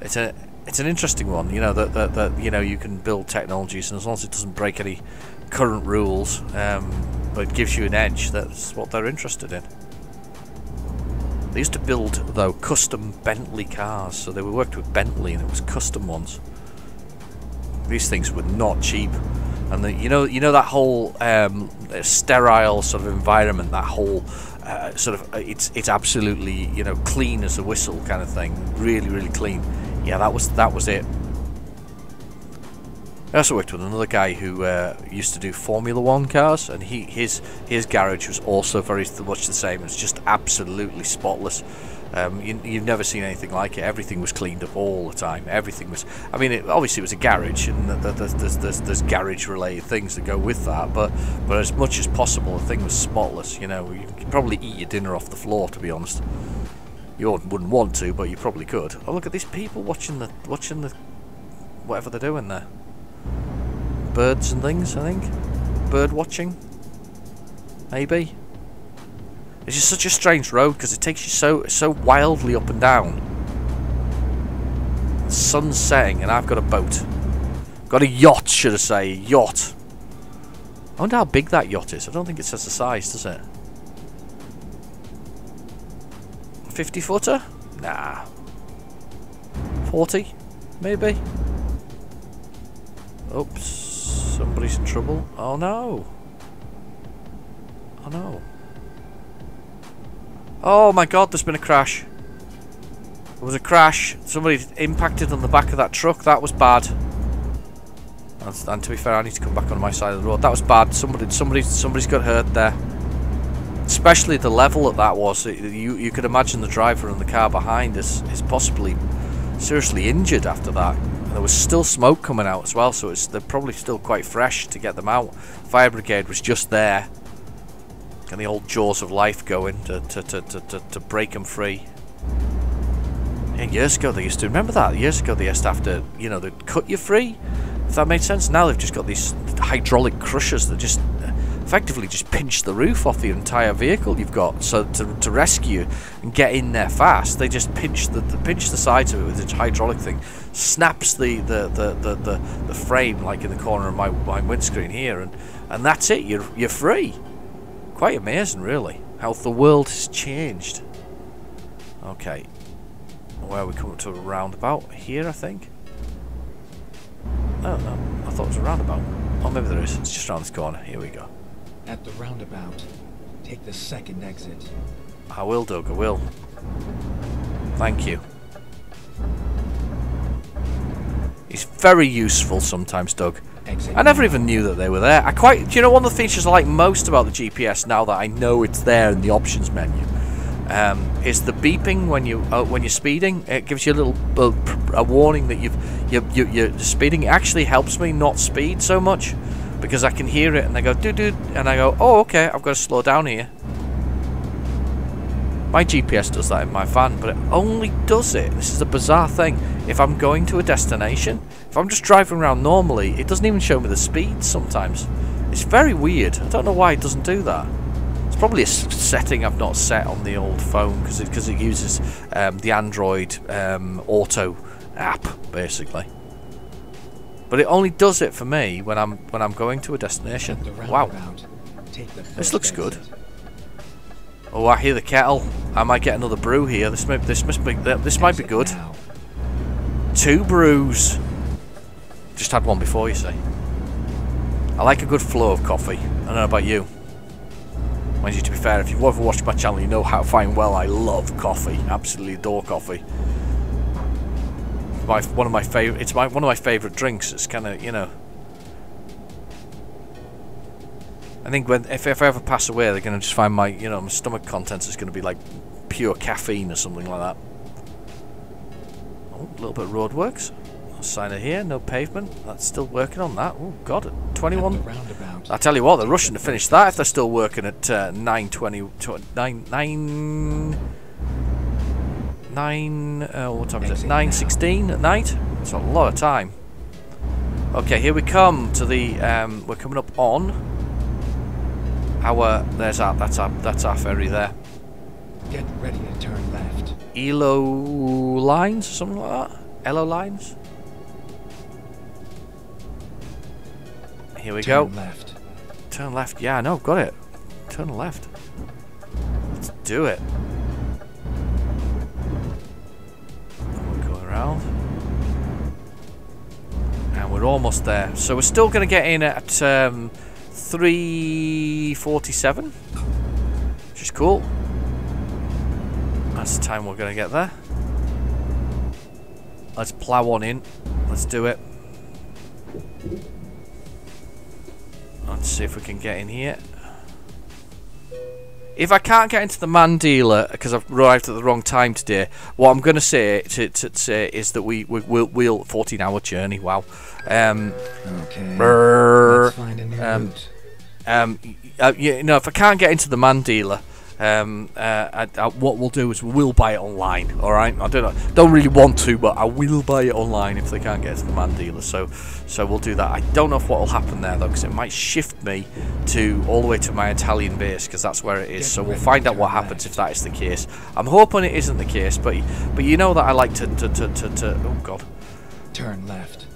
Speaker 1: it's a it's an interesting one. You know that, that that you know you can build technologies, and as long as it doesn't break any current rules, um, but gives you an edge, that's what they're interested in. They used to build though custom Bentley cars, so they worked with Bentley, and it was custom ones. These things were not cheap, and the, you know you know that whole um, sterile sort of environment, that whole uh, sort of uh, it's it's absolutely you know clean as a whistle kind of thing, really really clean. Yeah, that was that was it. I also worked with another guy who uh, used to do Formula One cars, and he his his garage was also very much the same. It was just absolutely spotless. Um, you, you've never seen anything like it. Everything was cleaned up all the time. Everything was. I mean, it, obviously it was a garage, and th- th- there's, there's, there's, there's garage-related things that go with that. But but as much as possible, the thing was spotless. You know, you could probably eat your dinner off the floor. To be honest, you wouldn't want to, but you probably could. Oh, look at these people watching the watching the whatever they're doing there birds and things, I think. Bird watching. Maybe. It's just such a strange road because it takes you so so wildly up and down. The sun's setting and I've got a boat. Got a yacht, should I say. Yacht. I wonder how big that yacht is. I don't think it says the size, does it? 50 footer? Nah. 40? Maybe? Oops, somebody's in trouble. Oh no. Oh no. Oh my god, there's been a crash. There was a crash. Somebody impacted on the back of that truck. That was bad. And, and to be fair, I need to come back on my side of the road. That was bad. Somebody, somebody, somebody's got hurt there. Especially the level that that was. You, you could imagine the driver and the car behind is, is possibly seriously injured after that. And there was still smoke coming out as well, so it's they're probably still quite fresh to get them out. Fire brigade was just there, and the old jaws of life going to to, to, to, to, break them free. Yeah, years ago they used to remember that. Years ago they used to have to, you know, they'd cut you free. If that made sense. Now they've just got these hydraulic crushers that just effectively just pinch the roof off the entire vehicle you've got. So to, to rescue and get in there fast, they just pinch the, the pinch the sides of it with this hydraulic thing, snaps the the, the, the, the, the frame like in the corner of my, my windscreen here, and and that's it. You're you're free. Quite amazing, really, how the world has changed. Okay, where are we coming to a roundabout? Here, I think. Oh no, I thought it was a roundabout. Oh, maybe there is. It's just around this corner. Here we go.
Speaker 2: At the roundabout, take the second exit.
Speaker 1: I will, Doug. I will. Thank you. It's very useful sometimes, Doug.
Speaker 2: Exit.
Speaker 1: I never even knew that they were there. I quite, do you know one of the features I like most about the GPS now that I know it's there in the options menu? Um, is the beeping when you uh, when you're speeding. It gives you a little uh, a warning that you've you you you're speeding. It actually helps me not speed so much because I can hear it and I go doo doo and I go oh okay I've got to slow down here. My GPS does that in my van, but it only does it. This is a bizarre thing. If I'm going to a destination, if I'm just driving around normally, it doesn't even show me the speed sometimes. It's very weird. I don't know why it doesn't do that. It's probably a setting I've not set on the old phone because it, 'cause it uses um, the Android um, Auto app basically. But it only does it for me when I'm when I'm going to a destination. Wow.
Speaker 2: roundabout, take the
Speaker 1: This looks good. Oh, I hear the kettle. I might get another brew here. This might this must be this might be good. Two brews. Just had one before, you see. I like a good flow of coffee. I don't know about you. Mind you, to be fair, if you've ever watched my channel, you know how fine well I love coffee. Absolutely adore coffee. My one of my favorite. It's my one of my favorite drinks. It's kind of you know. I think when if, if I ever pass away, they're gonna just find my you know my stomach contents is gonna be like pure caffeine or something like that. Oh, a little bit of roadworks. No sign of here, no pavement. That's still working on that. Oh God, at
Speaker 2: At
Speaker 1: 21.
Speaker 2: the roundabout,
Speaker 1: I tell you what, they're rushing to finish that if they're still working at uh, 9.20, 9, 9, 9, uh, what time is it? 9.16 at night? It's a lot of time. Okay, here we come to the, um, we're coming up on our, there's our, that's our, that's our ferry there.
Speaker 2: get ready to turn left.
Speaker 1: Elo lines or something like that? Elo lines? Here we
Speaker 2: turn
Speaker 1: go.
Speaker 2: left.
Speaker 1: Turn left. Yeah, I know. Got it. Turn left. Let's do it. Around. And we're almost there. So we're still going to get in at um, 3.47. Which is cool. That's the time we're going to get there. Let's plow on in. Let's do it. Let's see if we can get in here. If I can't get into the MAN dealer because I've arrived at the wrong time today, what I'm going to say to, to say is that we, we will we'll 14 hour journey. Wow. Um,
Speaker 2: Okay.
Speaker 1: brrr,
Speaker 2: Let's find a new
Speaker 1: um,
Speaker 2: route.
Speaker 1: um, uh, you know, if I can't get into the MAN dealer, um, uh, I, I, what we'll do is we'll buy it online. All right, I don't don't really want to, but I will buy it online if they can't get to the MAN dealer. So, so we'll do that. I don't know if what will happen there though, because it might shift me to all the way to my Italian base, because that's where it is. So we'll find out what happens if that is the case. I'm hoping it isn't the case, but but you know that I like to to to, to, to oh god.
Speaker 2: Turn left.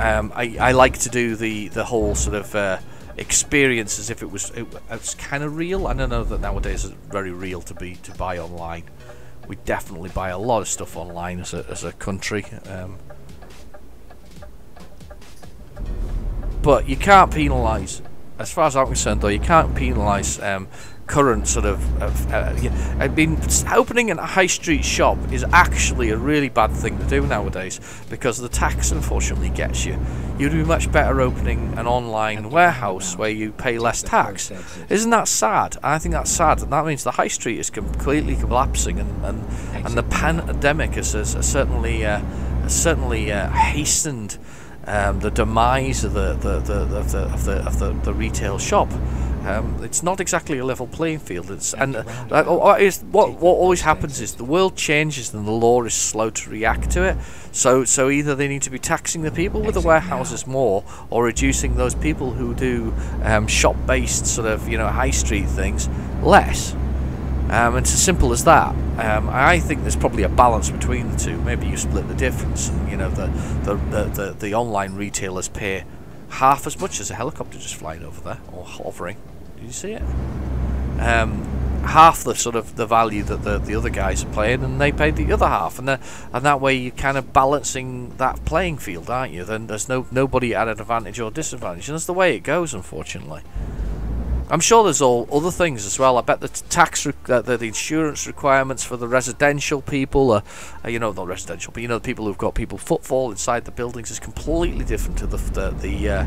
Speaker 1: um, I, I like to do the, the whole sort of uh, experience as if it was it, it's kind of real. I don't know that nowadays it's very real to be to buy online. We definitely buy a lot of stuff online as a as a country. Um, but you can't penalise, as far as I'm concerned, though. You can't penalise um, current sort of. of uh, I mean, opening a high street shop is actually a really bad thing to do nowadays because the tax unfortunately gets you. You'd be much better opening an online warehouse where you pay less tax. Isn't that sad? I think that's sad, and that means the high street is completely collapsing, and and, and the pandemic has, has, has certainly uh, has certainly uh, hastened um, the demise of the the, the, of the of the of the the retail shop. Um, it's not exactly a level playing field. It's and uh, it's- what what always happens is the world changes and the law is slow to react to it. So so either they need to be taxing the people with the warehouses more, or reducing those people who do um, shop-based sort of you know high street things less. Um, it's as simple as that. Um, I think there's probably a balance between the two. Maybe you split the difference, and you know the the, the, the, the online retailers pay half as much as a helicopter just flying over there or hovering. Did you see it? Um, half the sort of the value that the, the other guys are playing, and they pay the other half, and the, and that way you're kind of balancing that playing field, aren't you? Then there's no nobody at an advantage or disadvantage, and that's the way it goes, unfortunately. I'm sure there's all other things as well. I bet the tax, uh, the, the insurance requirements for the residential people, are, you know, not residential, but you know, the people who've got people footfall inside the buildings is completely different to the the the, uh,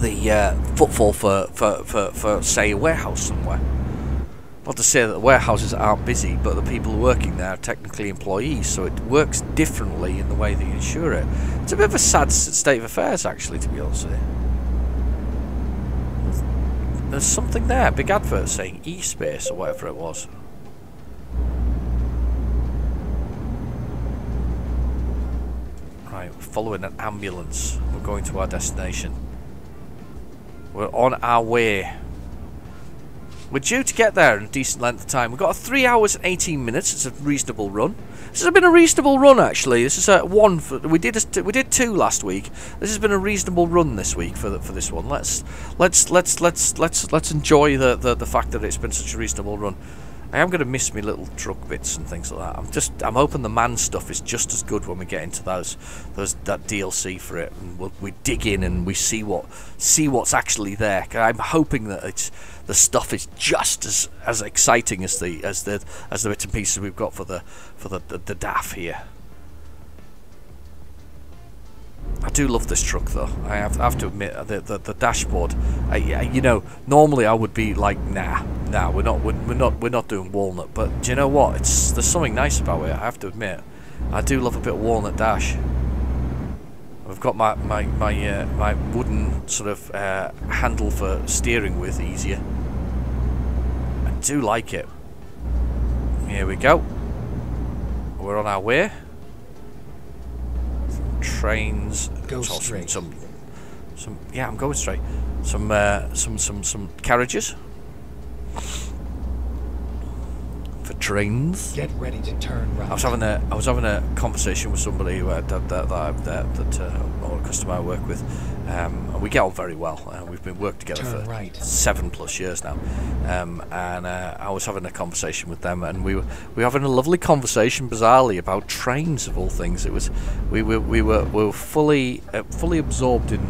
Speaker 1: the uh, footfall for, for, for, for say a warehouse somewhere. Not to say that the warehouses aren't busy, but the people working there are technically employees, so it works differently in the way that you insure it. It's a bit of a sad state of affairs, actually, to be honest with you. There's something there, big advert saying e-space or whatever it was. Right, we're following an ambulance. We're going to our destination. We're on our way. We're due to get there in a decent length of time. We've got three hours and 18 minutes. It's a reasonable run. This has been a reasonable run, actually. This is a one. For, we did a, we did two last week. This has been a reasonable run this week for the, for this one. Let's let's let's let's let's let's enjoy the, the the fact that it's been such a reasonable run. I am going to miss my little truck bits and things like that. I'm just I'm hoping the MAN stuff is just as good when we get into those those that DLC for it, and we'll, we dig in and we see what see what's actually there. I'm hoping that it's the stuff is just as as exciting as the as the as the bits and pieces we've got for the for the the, the DAF here. I do love this truck though. I have, I have to admit the the, the dashboard. I, you know, normally I would be like, nah, nah, we're not, we're, we're not, we're not doing walnut. But do you know what? It's there's something nice about it. I have to admit, I do love a bit of walnut dash. I've got my my my uh, my wooden sort of uh, handle for steering with easier. I do like it. Here we go. We're on our way trains.
Speaker 2: Go
Speaker 1: so-
Speaker 2: straight.
Speaker 1: Some, some, yeah, I'm going straight. Some, uh, some, some, some carriages for trains.
Speaker 2: Get ready to turn right.
Speaker 1: I was having a I was having a conversation with somebody who, uh, that that that, I- that, that uh, customer I work with, um, and we get on very well. Uh, we've been working together
Speaker 2: Turn
Speaker 1: for
Speaker 2: right.
Speaker 1: seven plus years now, um, and uh, I was having a conversation with them, and we were we were having a lovely conversation, bizarrely, about trains of all things. It was we were we were we were fully uh, fully absorbed in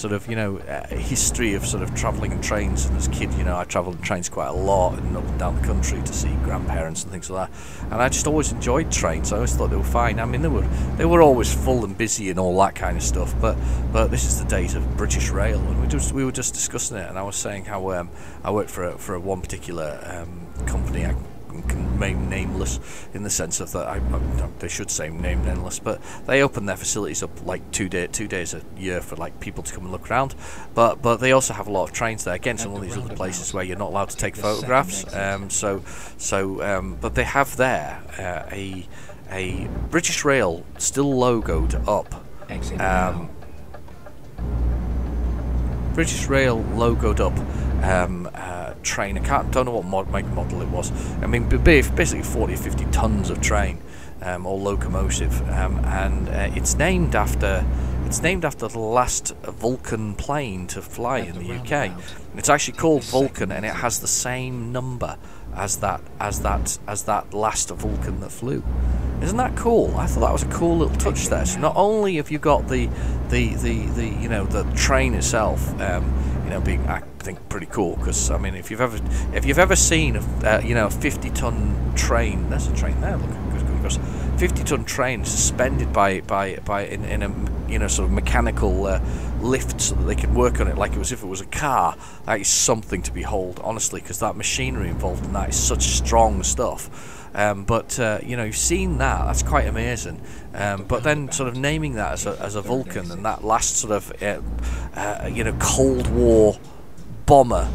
Speaker 1: sort of you know uh, history of sort of travelling in trains. And as a kid, you know, I travelled in trains quite a lot and up and down the country to see grandparents and things like that. And I just always enjoyed trains. I always thought they were fine. I mean, they were they were always full and busy and all that kind of stuff. But but this is the days of British Rail, and we just we were just discussing it. And I was saying how um, I worked for a, for a one particular um, company. I nameless in the sense of that I, I, they should say name nameless, but they open their facilities up like two day two days a year for like people to come and look around. But but they also have a lot of trains there. Again, some of these other places where you're not allowed to take photographs. Um, so so um, but they have there uh, a a British Rail still logoed up. Um. British Rail logoed up um, train. I can't don't know what mod, make model it was. I mean, basically 40 or 50 tons of train um, or locomotive, um, and uh, it's named after it's named after the last Vulcan plane to fly in
Speaker 2: the
Speaker 1: UK. It's actually called Vulcan, and it has the same number as that as that as that last Vulcan that flew. Isn't that cool? I thought that was a cool little touch there. So not only have you got the the the, the you know the train itself, um, you know, being I think pretty cool because I mean if you've ever if you've ever seen a uh, you know a 50 ton train, that's a train there. Look, goes. 50 ton train suspended by by by in, in a you know sort of mechanical uh, lift so that they can work on it like it was if it was a car. That is something to behold, honestly, because that machinery involved in that is such strong stuff. Um, but uh, you know, you've seen that. That's quite amazing. Um, but then, sort of naming that as a, as a Vulcan and that last sort of uh, uh, you know Cold War bomber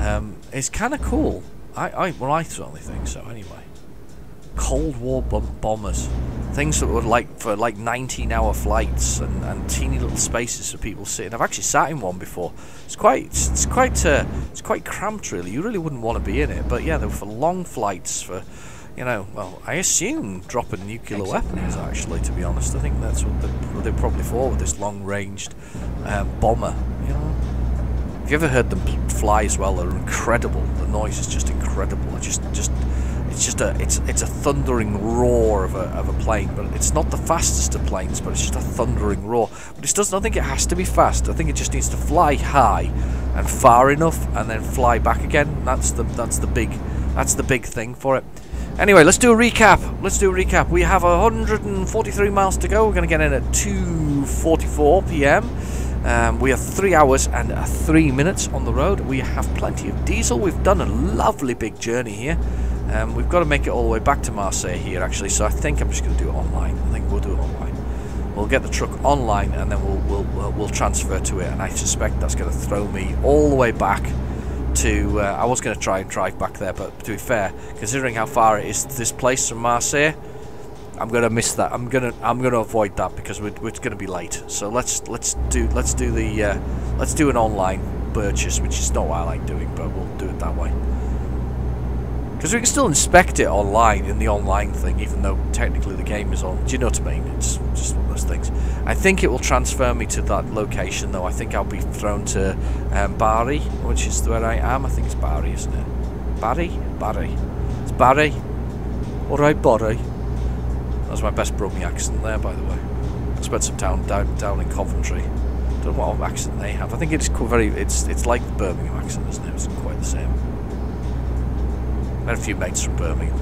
Speaker 1: um, is kind of cool. I, I, well, I certainly think so. Anyway, Cold War bom- bombers, things that were like for like 19-hour flights and, and teeny little spaces for people sitting. I've actually sat in one before. It's quite, it's, it's quite, uh, it's quite cramped. Really, you really wouldn't want to be in it. But yeah, they were for long flights for. You know, well, I assume dropping nuclear weapons. Actually, to be honest, I think that's what they're, they're probably for with this long-ranged um, bomber. Have you ever heard them fly as well? They're incredible. The noise is just incredible. It just, just, it's just a, it's, it's a thundering roar of a, of a plane. But it's not the fastest of planes, but it's just a thundering roar. But it doesn't. I think it has to be fast. I think it just needs to fly high and far enough, and then fly back again. That's the, that's the big, that's the big thing for it. Anyway, let's do a recap. Let's do a recap. We have 143 miles to go. We're going to get in at 2:44 p.m. Um, we have three hours and three minutes on the road. We have plenty of diesel. We've done a lovely big journey here. Um, we've got to make it all the way back to Marseille here, actually. So I think I'm just going to do it online. I think we'll do it online. We'll get the truck online and then we'll we'll we'll, we'll transfer to it. And I suspect that's going to throw me all the way back to. Uh, I was going to try and drive back there, but to be fair, considering how far it is to this place from Marseille, I'm gonna miss that. I'm gonna I'm gonna avoid that because we're, we're gonna be late. So let's let's do let's do the uh, let's do an online purchase, which is not what I like doing, but we'll do it that way. Because we can still inspect it online in the online thing, even though technically the game is on. Do you know what I mean? It's just one of those things. I think it will transfer me to that location, though. I think I'll be thrown to um, Bari, which is where I am. I think it's Bari, isn't it? Barry? Barry. It's Barry. Alright, Barry. That's my best Brummie accent there, by the way. I spent some time down, down in Coventry. Don't know what accent they have. I think it's very. It's it's like the Birmingham accent, isn't it? It's quite the same. I had a few mates from Birmingham.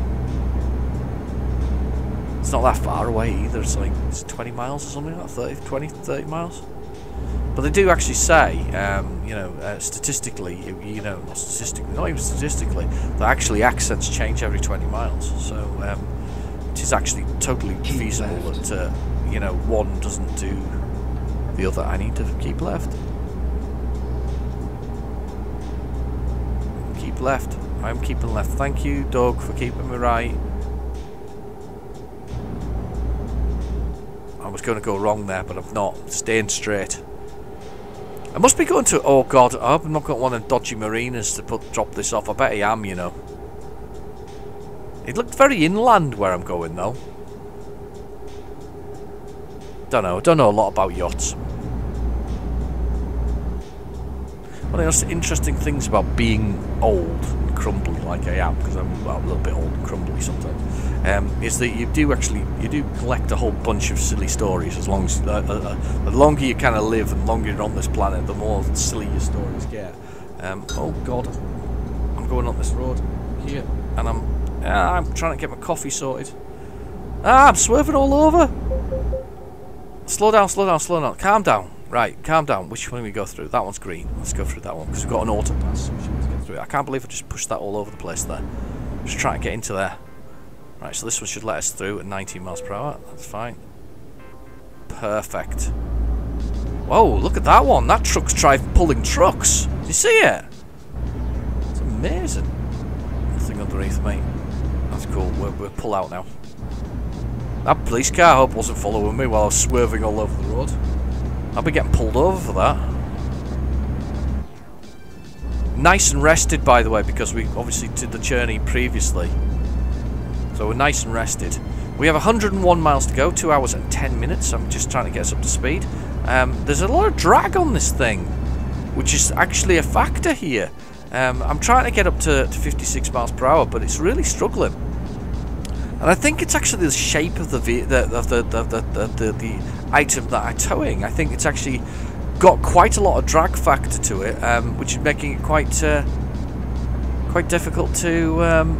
Speaker 1: It's not that far away either. It's like it's 20 miles or something like that, 30, 20, 30 miles. But they do actually say, um, you know, uh, statistically, you, you know, not statistically, not even statistically, that actually accents change every 20 miles. So um, it is actually totally feasible that, uh, you know, one doesn't do the other. I need to keep left. Keep left. I'm keeping left. Thank you, Doug, for keeping me right. I was going to go wrong there, but I've not. Staying straight. I must be going to. Oh God! I hope I'm not going to one of dodgy marinas to put drop this off. I bet I am. You know. It looked very inland where I'm going though. Don't know. Don't know a lot about yachts. One of the most interesting things about being old and crumbly like I am, because I'm well, a little bit old and crumbly sometimes, um, is that you do actually you do collect a whole bunch of silly stories. As long as uh, uh, uh, the longer you kind of live and longer you're on this planet, the more silly your stories get. Um, oh God, I'm going on this road here, and I'm ah, I'm trying to get my coffee sorted. Ah, I'm swerving all over. Slow down, slow down, slow down. Calm down. Right, calm down. Which one do we go through? That one's green. Let's go through that one because we've got an auto pass. I can't believe I just pushed that all over the place there. Just trying to get into there. Right, so this one should let us through at 19 miles per hour. That's fine. Perfect. Whoa, look at that one. That truck's trying pulling trucks. Do you see it? It's amazing. Nothing underneath, mate. That's cool. We'll, we'll pull out now. That police car, I hope, wasn't following me while I was swerving all over the road. I'll be getting pulled over for that. Nice and rested, by the way, because we obviously did the journey previously. So we're nice and rested. We have 101 miles to go, 2 hours and 10 minutes. I'm just trying to get us up to speed. Um, there's a lot of drag on this thing, which is actually a factor here. Um, I'm trying to get up to, to 56 miles per hour, but it's really struggling. And I think it's actually the shape of the ve- the the the the, the, the, the, the item that I'm towing. I think it's actually got quite a lot of drag factor to it, um, which is making it quite uh, quite difficult to. Um,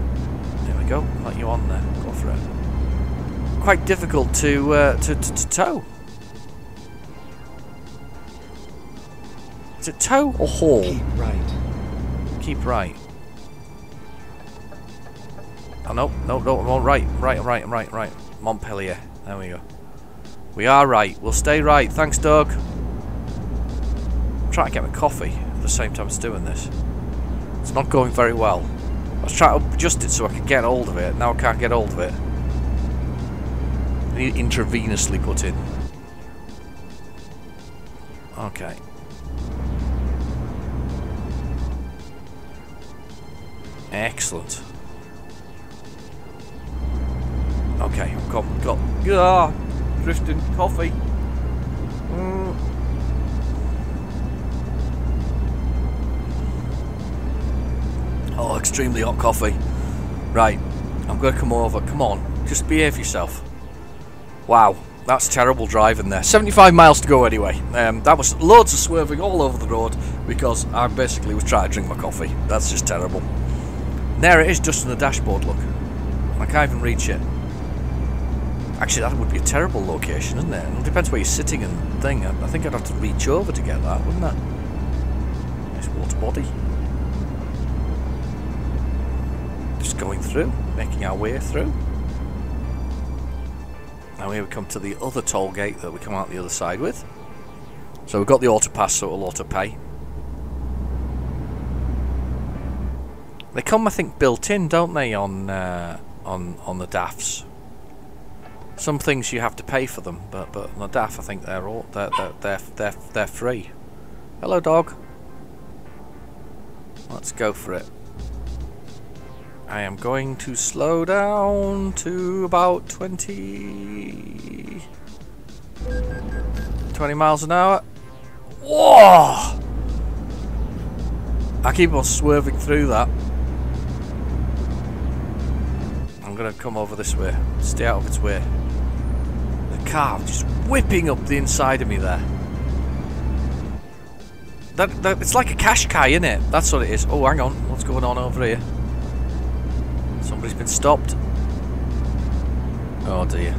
Speaker 1: there we go. Let you on there. Go for it. Quite difficult to uh, to, to to tow. Is it tow or haul?
Speaker 2: Keep right.
Speaker 1: Keep right. Oh no, no, no, I'm on right, right, right, right, right. Montpellier. There we go. We are right. We'll stay right. Thanks, Doug. I'm trying to get my coffee. At the same time as doing this. It's not going very well. I was trying to adjust it so I could get hold of it. Now I can't get hold of it. I need intravenously put in. Okay. Excellent. Okay, I've got, got, ah, drifting coffee. Mm. Oh, extremely hot coffee. Right, I'm going to come over. Come on, just behave yourself. Wow, that's terrible driving there. 75 miles to go anyway. Um, that was loads of swerving all over the road because I basically was trying to drink my coffee. That's just terrible. There it is, just on the dashboard, look. I can't even reach it. Actually, that would be a terrible location, isn't it? It depends where you're sitting and thing. I think I'd have to reach over to get that, wouldn't I? Nice water body. Just going through, making our way through. Now here we come to the other toll gate that we come out the other side with. So we've got the auto pass, so it'll auto pay. They come, I think, built in, don't they, on uh, on on the DAFs? Some things you have to pay for them, but but DAF, I think they're all they're they're they're they're, they're free. Hello, dog. Let's go for it. I am going to slow down to about 20... 20 miles an hour. Whoa! I keep on swerving through that. I'm going to come over this way. Stay out of its way. The car just whipping up the inside of me there. That, that, it's like a cash car, isn't it? That's what it is. Oh, hang on. What's going on over here? Somebody's been stopped. Oh dear.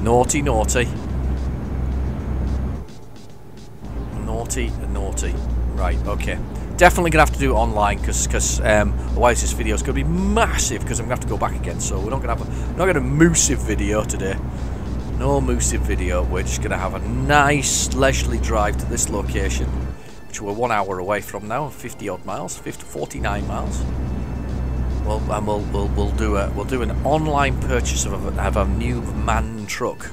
Speaker 1: Naughty, naughty. Naughty, naughty. Right, okay. Definitely to have to do it online because because um, otherwise this video is to be massive because I'm to have to go back again. So we're not to have a not going to moosive video today. No moosive video. We're just to have a nice leisurely drive to this location, which we're one hour away from now, 50 odd miles, 50, 49 miles. Well, and we'll, we'll we'll do a we'll do an online purchase of a, of a new MAN truck.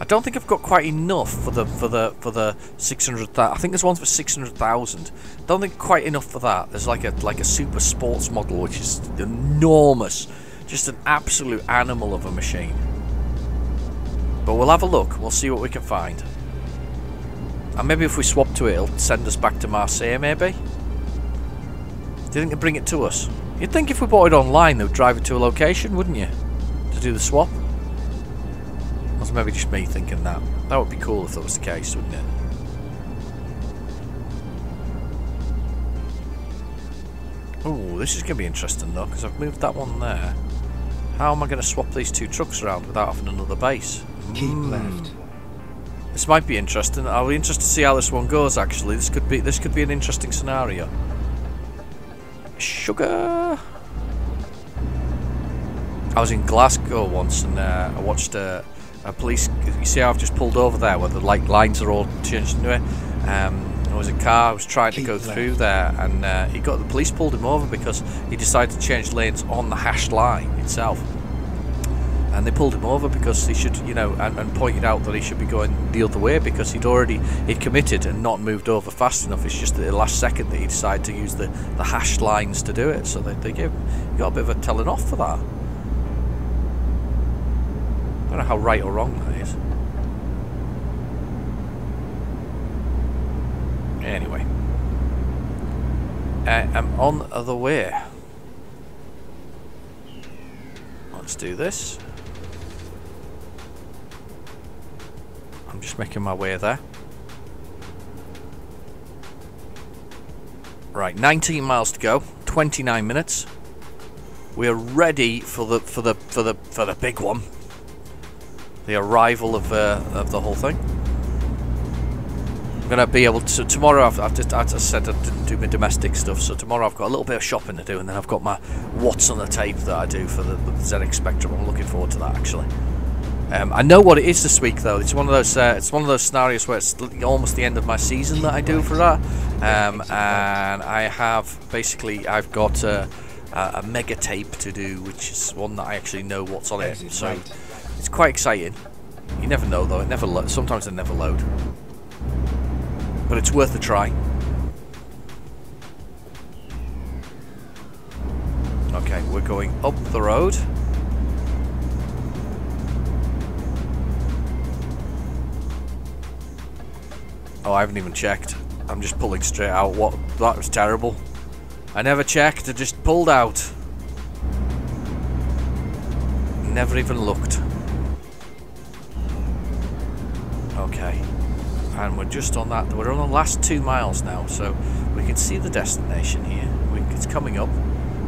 Speaker 1: I don't think I've got quite enough for the for the for the six hundred. I think there's one for six hundred thousand. Don't think quite enough for that. There's like a like a super sports model which is enormous, just an absolute animal of a machine. But we'll have a look. We'll see what we can find. And maybe if we swap to it, it'll send us back to Marseille. Maybe. Do you think they'll bring it to us? You'd think if we bought it online, they would drive it to a location, wouldn't you? To do the swap. Or maybe just me thinking that. That would be cool if that was the case, wouldn't it? Oh, this is going to be interesting though, because I've moved that one there. How am I going to swap these two trucks around without having another base?
Speaker 2: Keep
Speaker 1: Hmm.
Speaker 2: left.
Speaker 1: This might be interesting. I'll be interested to see how this one goes. Actually, this could be this could be an interesting scenario. Sugar. I was in Glasgow once and uh, I watched a, a police. You see how I've just pulled over there where the light lines are all changed into it. Um, there was a car. was trying to go
Speaker 2: left.
Speaker 1: through there, and uh, he got the police pulled him over because he decided to change lanes on the hashed line itself and they pulled him over because he should, you know, and, and pointed out that he should be going the other way because he'd already he'd committed and not moved over fast enough. It's just at the last second that he decided to use the the hashed lines to do it. So they they gave got a bit of a telling off for that. I don't know how right or wrong that is. Anyway, uh, I'm on the way. Let's do this. I'm just making my way there. Right, 19 miles to go, 29 minutes. We're ready for the for the for the for the big one. The arrival of uh, of the whole thing. I'm gonna be able to tomorrow. I've, I've just as I said I didn't do my domestic stuff, so tomorrow I've got a little bit of shopping to do, and then I've got my what's on the tape that I do for the, the ZX Spectrum. I'm looking forward to that actually. Um, I know what it is this week though. It's one of those. Uh, it's one of those scenarios where it's almost the end of my season that I do for that, um, and I have basically I've got a, a, mega tape to do, which is one that I actually know what's on it. So. It's quite exciting. You never know though. It never. Sometimes they never load, but it's worth a try. Okay, we're going up the road. Oh, I haven't even checked. I'm just pulling straight out. What? That was terrible. I never checked. I just pulled out. Never even looked. Okay. And we're just on that. We're on the last two miles now, so we can see the destination here. We, it's coming up.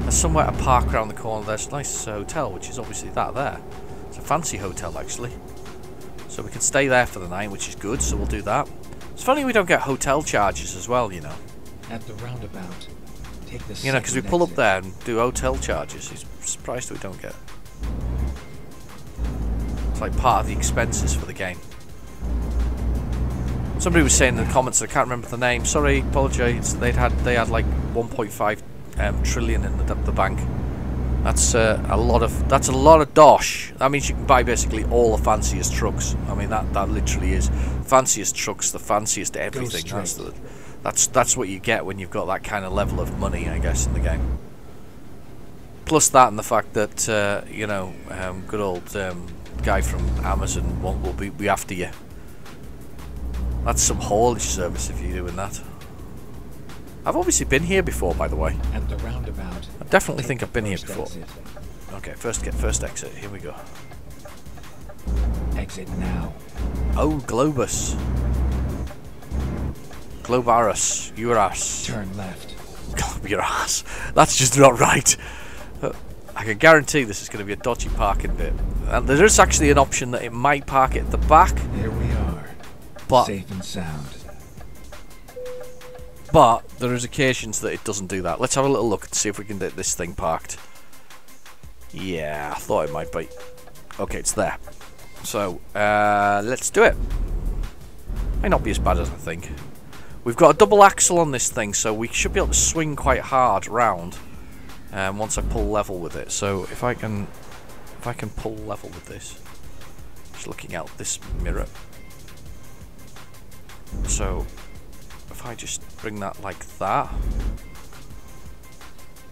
Speaker 1: There's somewhere to park around the corner. There's a nice hotel, which is obviously that there. It's a fancy hotel, actually. So we can stay there for the night, which is good, so we'll do that. It's funny we don't get hotel charges as well, you know.
Speaker 2: At the roundabout, take the
Speaker 1: You know, because we pull up there and do hotel charges. It's surprised we don't get. It's like part of the expenses for the game. Somebody was saying in the comments, I can't remember the name. Sorry, apologise. They'd had they had like 1.5 um, trillion in the, the bank. That's uh, a lot of that's a lot of dosh. That means you can buy basically all the fanciest trucks. I mean that that literally is fanciest trucks, the fanciest everything. That's the, that's that's what you get when you've got that kind of level of money, I guess, in the game. Plus that and the fact that uh, you know, um, good old um, guy from Amazon will, will be, be after you. That's some haulage service if you're doing that. I've obviously been here before, by the way.
Speaker 2: At the roundabout.
Speaker 1: I definitely think I've been here before.
Speaker 2: exit.
Speaker 1: Okay, first get first exit. Here we go.
Speaker 2: Exit now.
Speaker 1: Oh, Globus. Globarus. Uras.
Speaker 2: Turn left.
Speaker 1: Your ass. That's just not right. Uh, I can guarantee this is going to be a dodgy parking bit. And there is actually an option that it might park at the back,
Speaker 2: There we are.
Speaker 1: But
Speaker 2: Safe and sound.
Speaker 1: but there is occasions that it doesn't do that. Let's have a little look and see if we can get this thing parked. Yeah, I thought it might be. Okay, it's there. So uh, let's do it. May not be as bad as I think. We've got a double axle on this thing, so we should be able to swing quite hard round. Um, once I pull level with it. So if I can, if I can pull level with this, just looking out this mirror. So if I just bring that like that.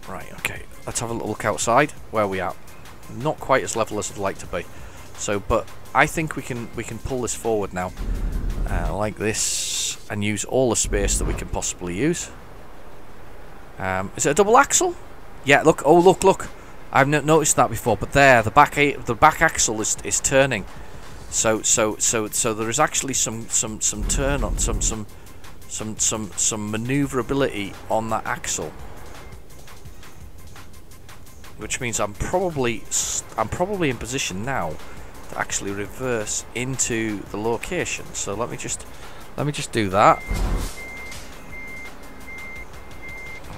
Speaker 1: Right, okay. Let's have a little look outside. Where we at? Not quite as level as I'd like to be. So, but I think we can we can pull this forward now, uh, like this, and use all the space that we can possibly use. Um, is it a double axle? Yeah. Look. Oh, look, look. I've not noticed that before, but there, the back the back axle is is turning. So so so so there is actually some some some turn on some some some some some maneuverability on that axle. Which means I'm probably I'm probably in position now to actually reverse into the location. So let me just let me just do that.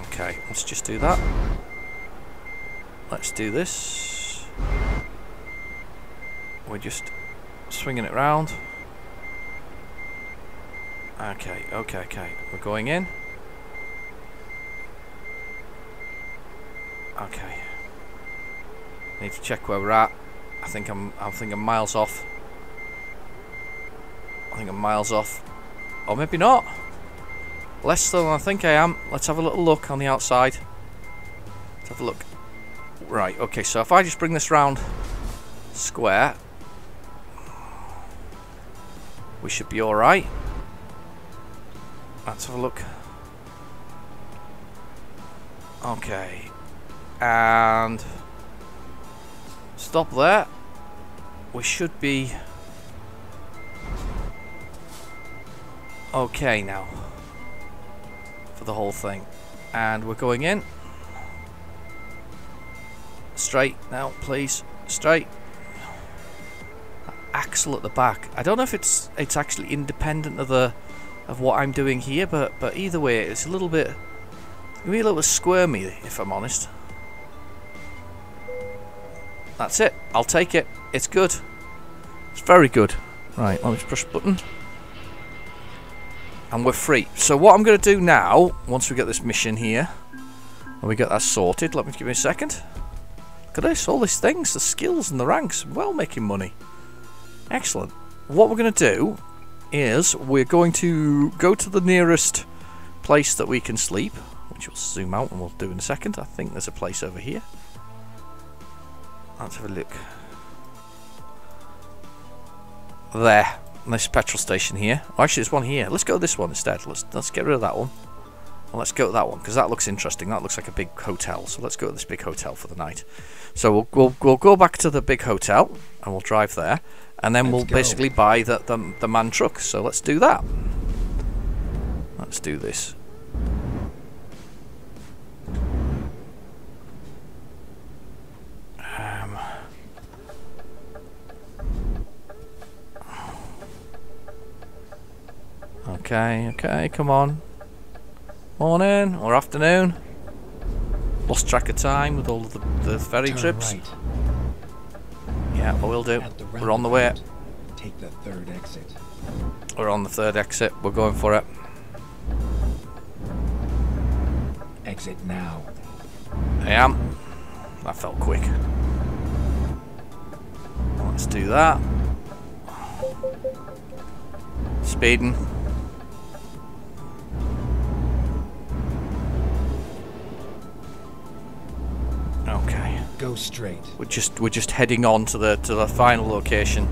Speaker 1: Okay let's just do that. Let's do this. We're just swinging it round okay okay okay we're going in okay Need to check where we're at. I think I'm I think I'm miles off. I think I'm miles off. Or maybe not. Less than I think I am. Let's have a little look on the outside. Let's have a look. Right, okay, so if I just bring this round square, we should be alright. Let's have a look. Okay. And stop there. We should be okay now for the whole thing. And we're going in. Straight now, please. Straight. Axle at the back. I don't know if it's it's actually independent of the of what I'm doing here, but but either way, it's a little bit, a little squirmy if I'm honest. That's it. I'll take it. It's good. It's very good. Right, let me push button. And we're free. So what I'm going to do now, once we get this mission here, and we get that sorted, let me give me a second. Look at this, all these things, the skills and the ranks, well making money. Excellent. What we're going to do is we're going to go to the nearest place that we can sleep, which we'll zoom out and we'll do in a second. I think there's a place over here. Let's have a look. There. Nice petrol station here. Oh, actually, there's one here. Let's go to this one instead. Let's let's get rid of that one. And let's go to that one because that looks interesting. That looks like a big hotel. So let's go to this big hotel for the night. So we'll we'll, we'll go back to the big hotel and we'll drive there, and then
Speaker 2: Let's
Speaker 1: we'll
Speaker 2: go.
Speaker 1: basically buy the, the the MAN truck. So let's do that. Let's do this. Um, Okay, okay, come on. Morning or afternoon. Lost track of time with all of the, the ferry
Speaker 2: Turn
Speaker 1: trips.
Speaker 2: right
Speaker 1: Yeah, we'll do. We're on the way.
Speaker 2: Take the third exit.
Speaker 1: We're on the third exit. We're going for it.
Speaker 2: Exit now.
Speaker 1: I am. That felt quick. Let's do that. Speeding.
Speaker 2: Go straight.
Speaker 1: We're just we're just heading on to the to the final location.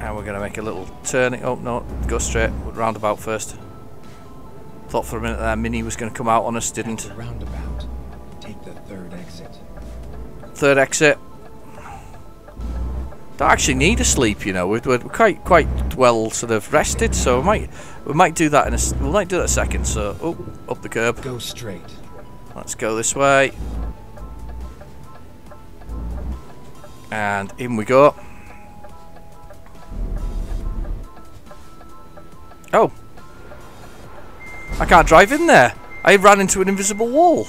Speaker 1: And we're gonna make a little turning. Oh no, go straight. Roundabout first. Thought for a minute there Mini was gonna come out on us, didn't.
Speaker 2: roundabout. Take the third exit.
Speaker 1: Third exit. Don't actually need a sleep, you know. We're, we're quite quite well sort of rested, so we might we might do that in a we might do that a second. So oh, up the curb.
Speaker 2: Go straight.
Speaker 1: Let's go this way. And in we go. Oh. I can't drive in there. I ran into an invisible wall.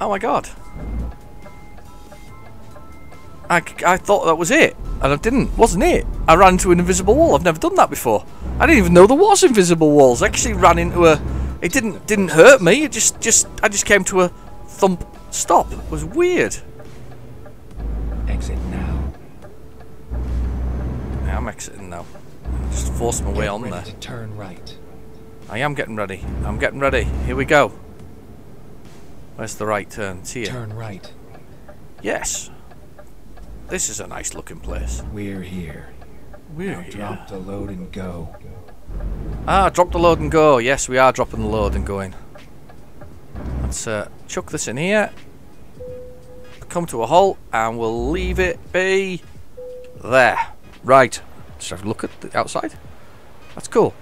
Speaker 1: Oh my god. I, I thought that was it, and I didn't. Wasn't it? I ran into an invisible wall. I've never done that before. I didn't even know there was invisible walls. I actually ran into a. It didn't didn't hurt me. It just just I just came to a thump stop. It was weird.
Speaker 2: Exit now.
Speaker 1: Yeah, I'm exiting now. Just force my way
Speaker 2: Get
Speaker 1: on
Speaker 2: ready
Speaker 1: there.
Speaker 2: to turn right.
Speaker 1: I am getting ready. I'm getting ready. Here we go. Where's the right turn? It's here.
Speaker 2: Turn right.
Speaker 1: Yes. This is a nice looking place.
Speaker 2: We're here.
Speaker 1: We're
Speaker 2: now
Speaker 1: here.
Speaker 2: drop the load and go.
Speaker 1: Ah, drop the load and go. Yes, we are dropping the load and going. Let's uh, chuck this in here. Come to a halt, and we'll leave it be there. Right. Just have a look at the outside. That's cool.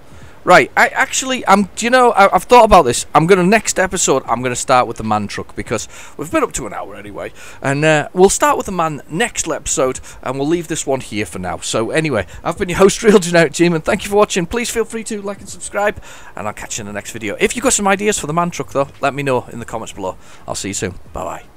Speaker 1: Right, I actually, I'm. Do you know? I, I've thought about this. I'm gonna next episode. I'm gonna start with the MAN truck because we've been up to an hour anyway, and uh, we'll start with the MAN next episode, and we'll leave this one here for now. So anyway, I've been your host, Real Generic Jim, and thank you for watching. Please feel free to like and subscribe, and I'll catch you in the next video. If you've got some ideas for the MAN truck, though, let me know in the comments below. I'll see you soon. Bye bye.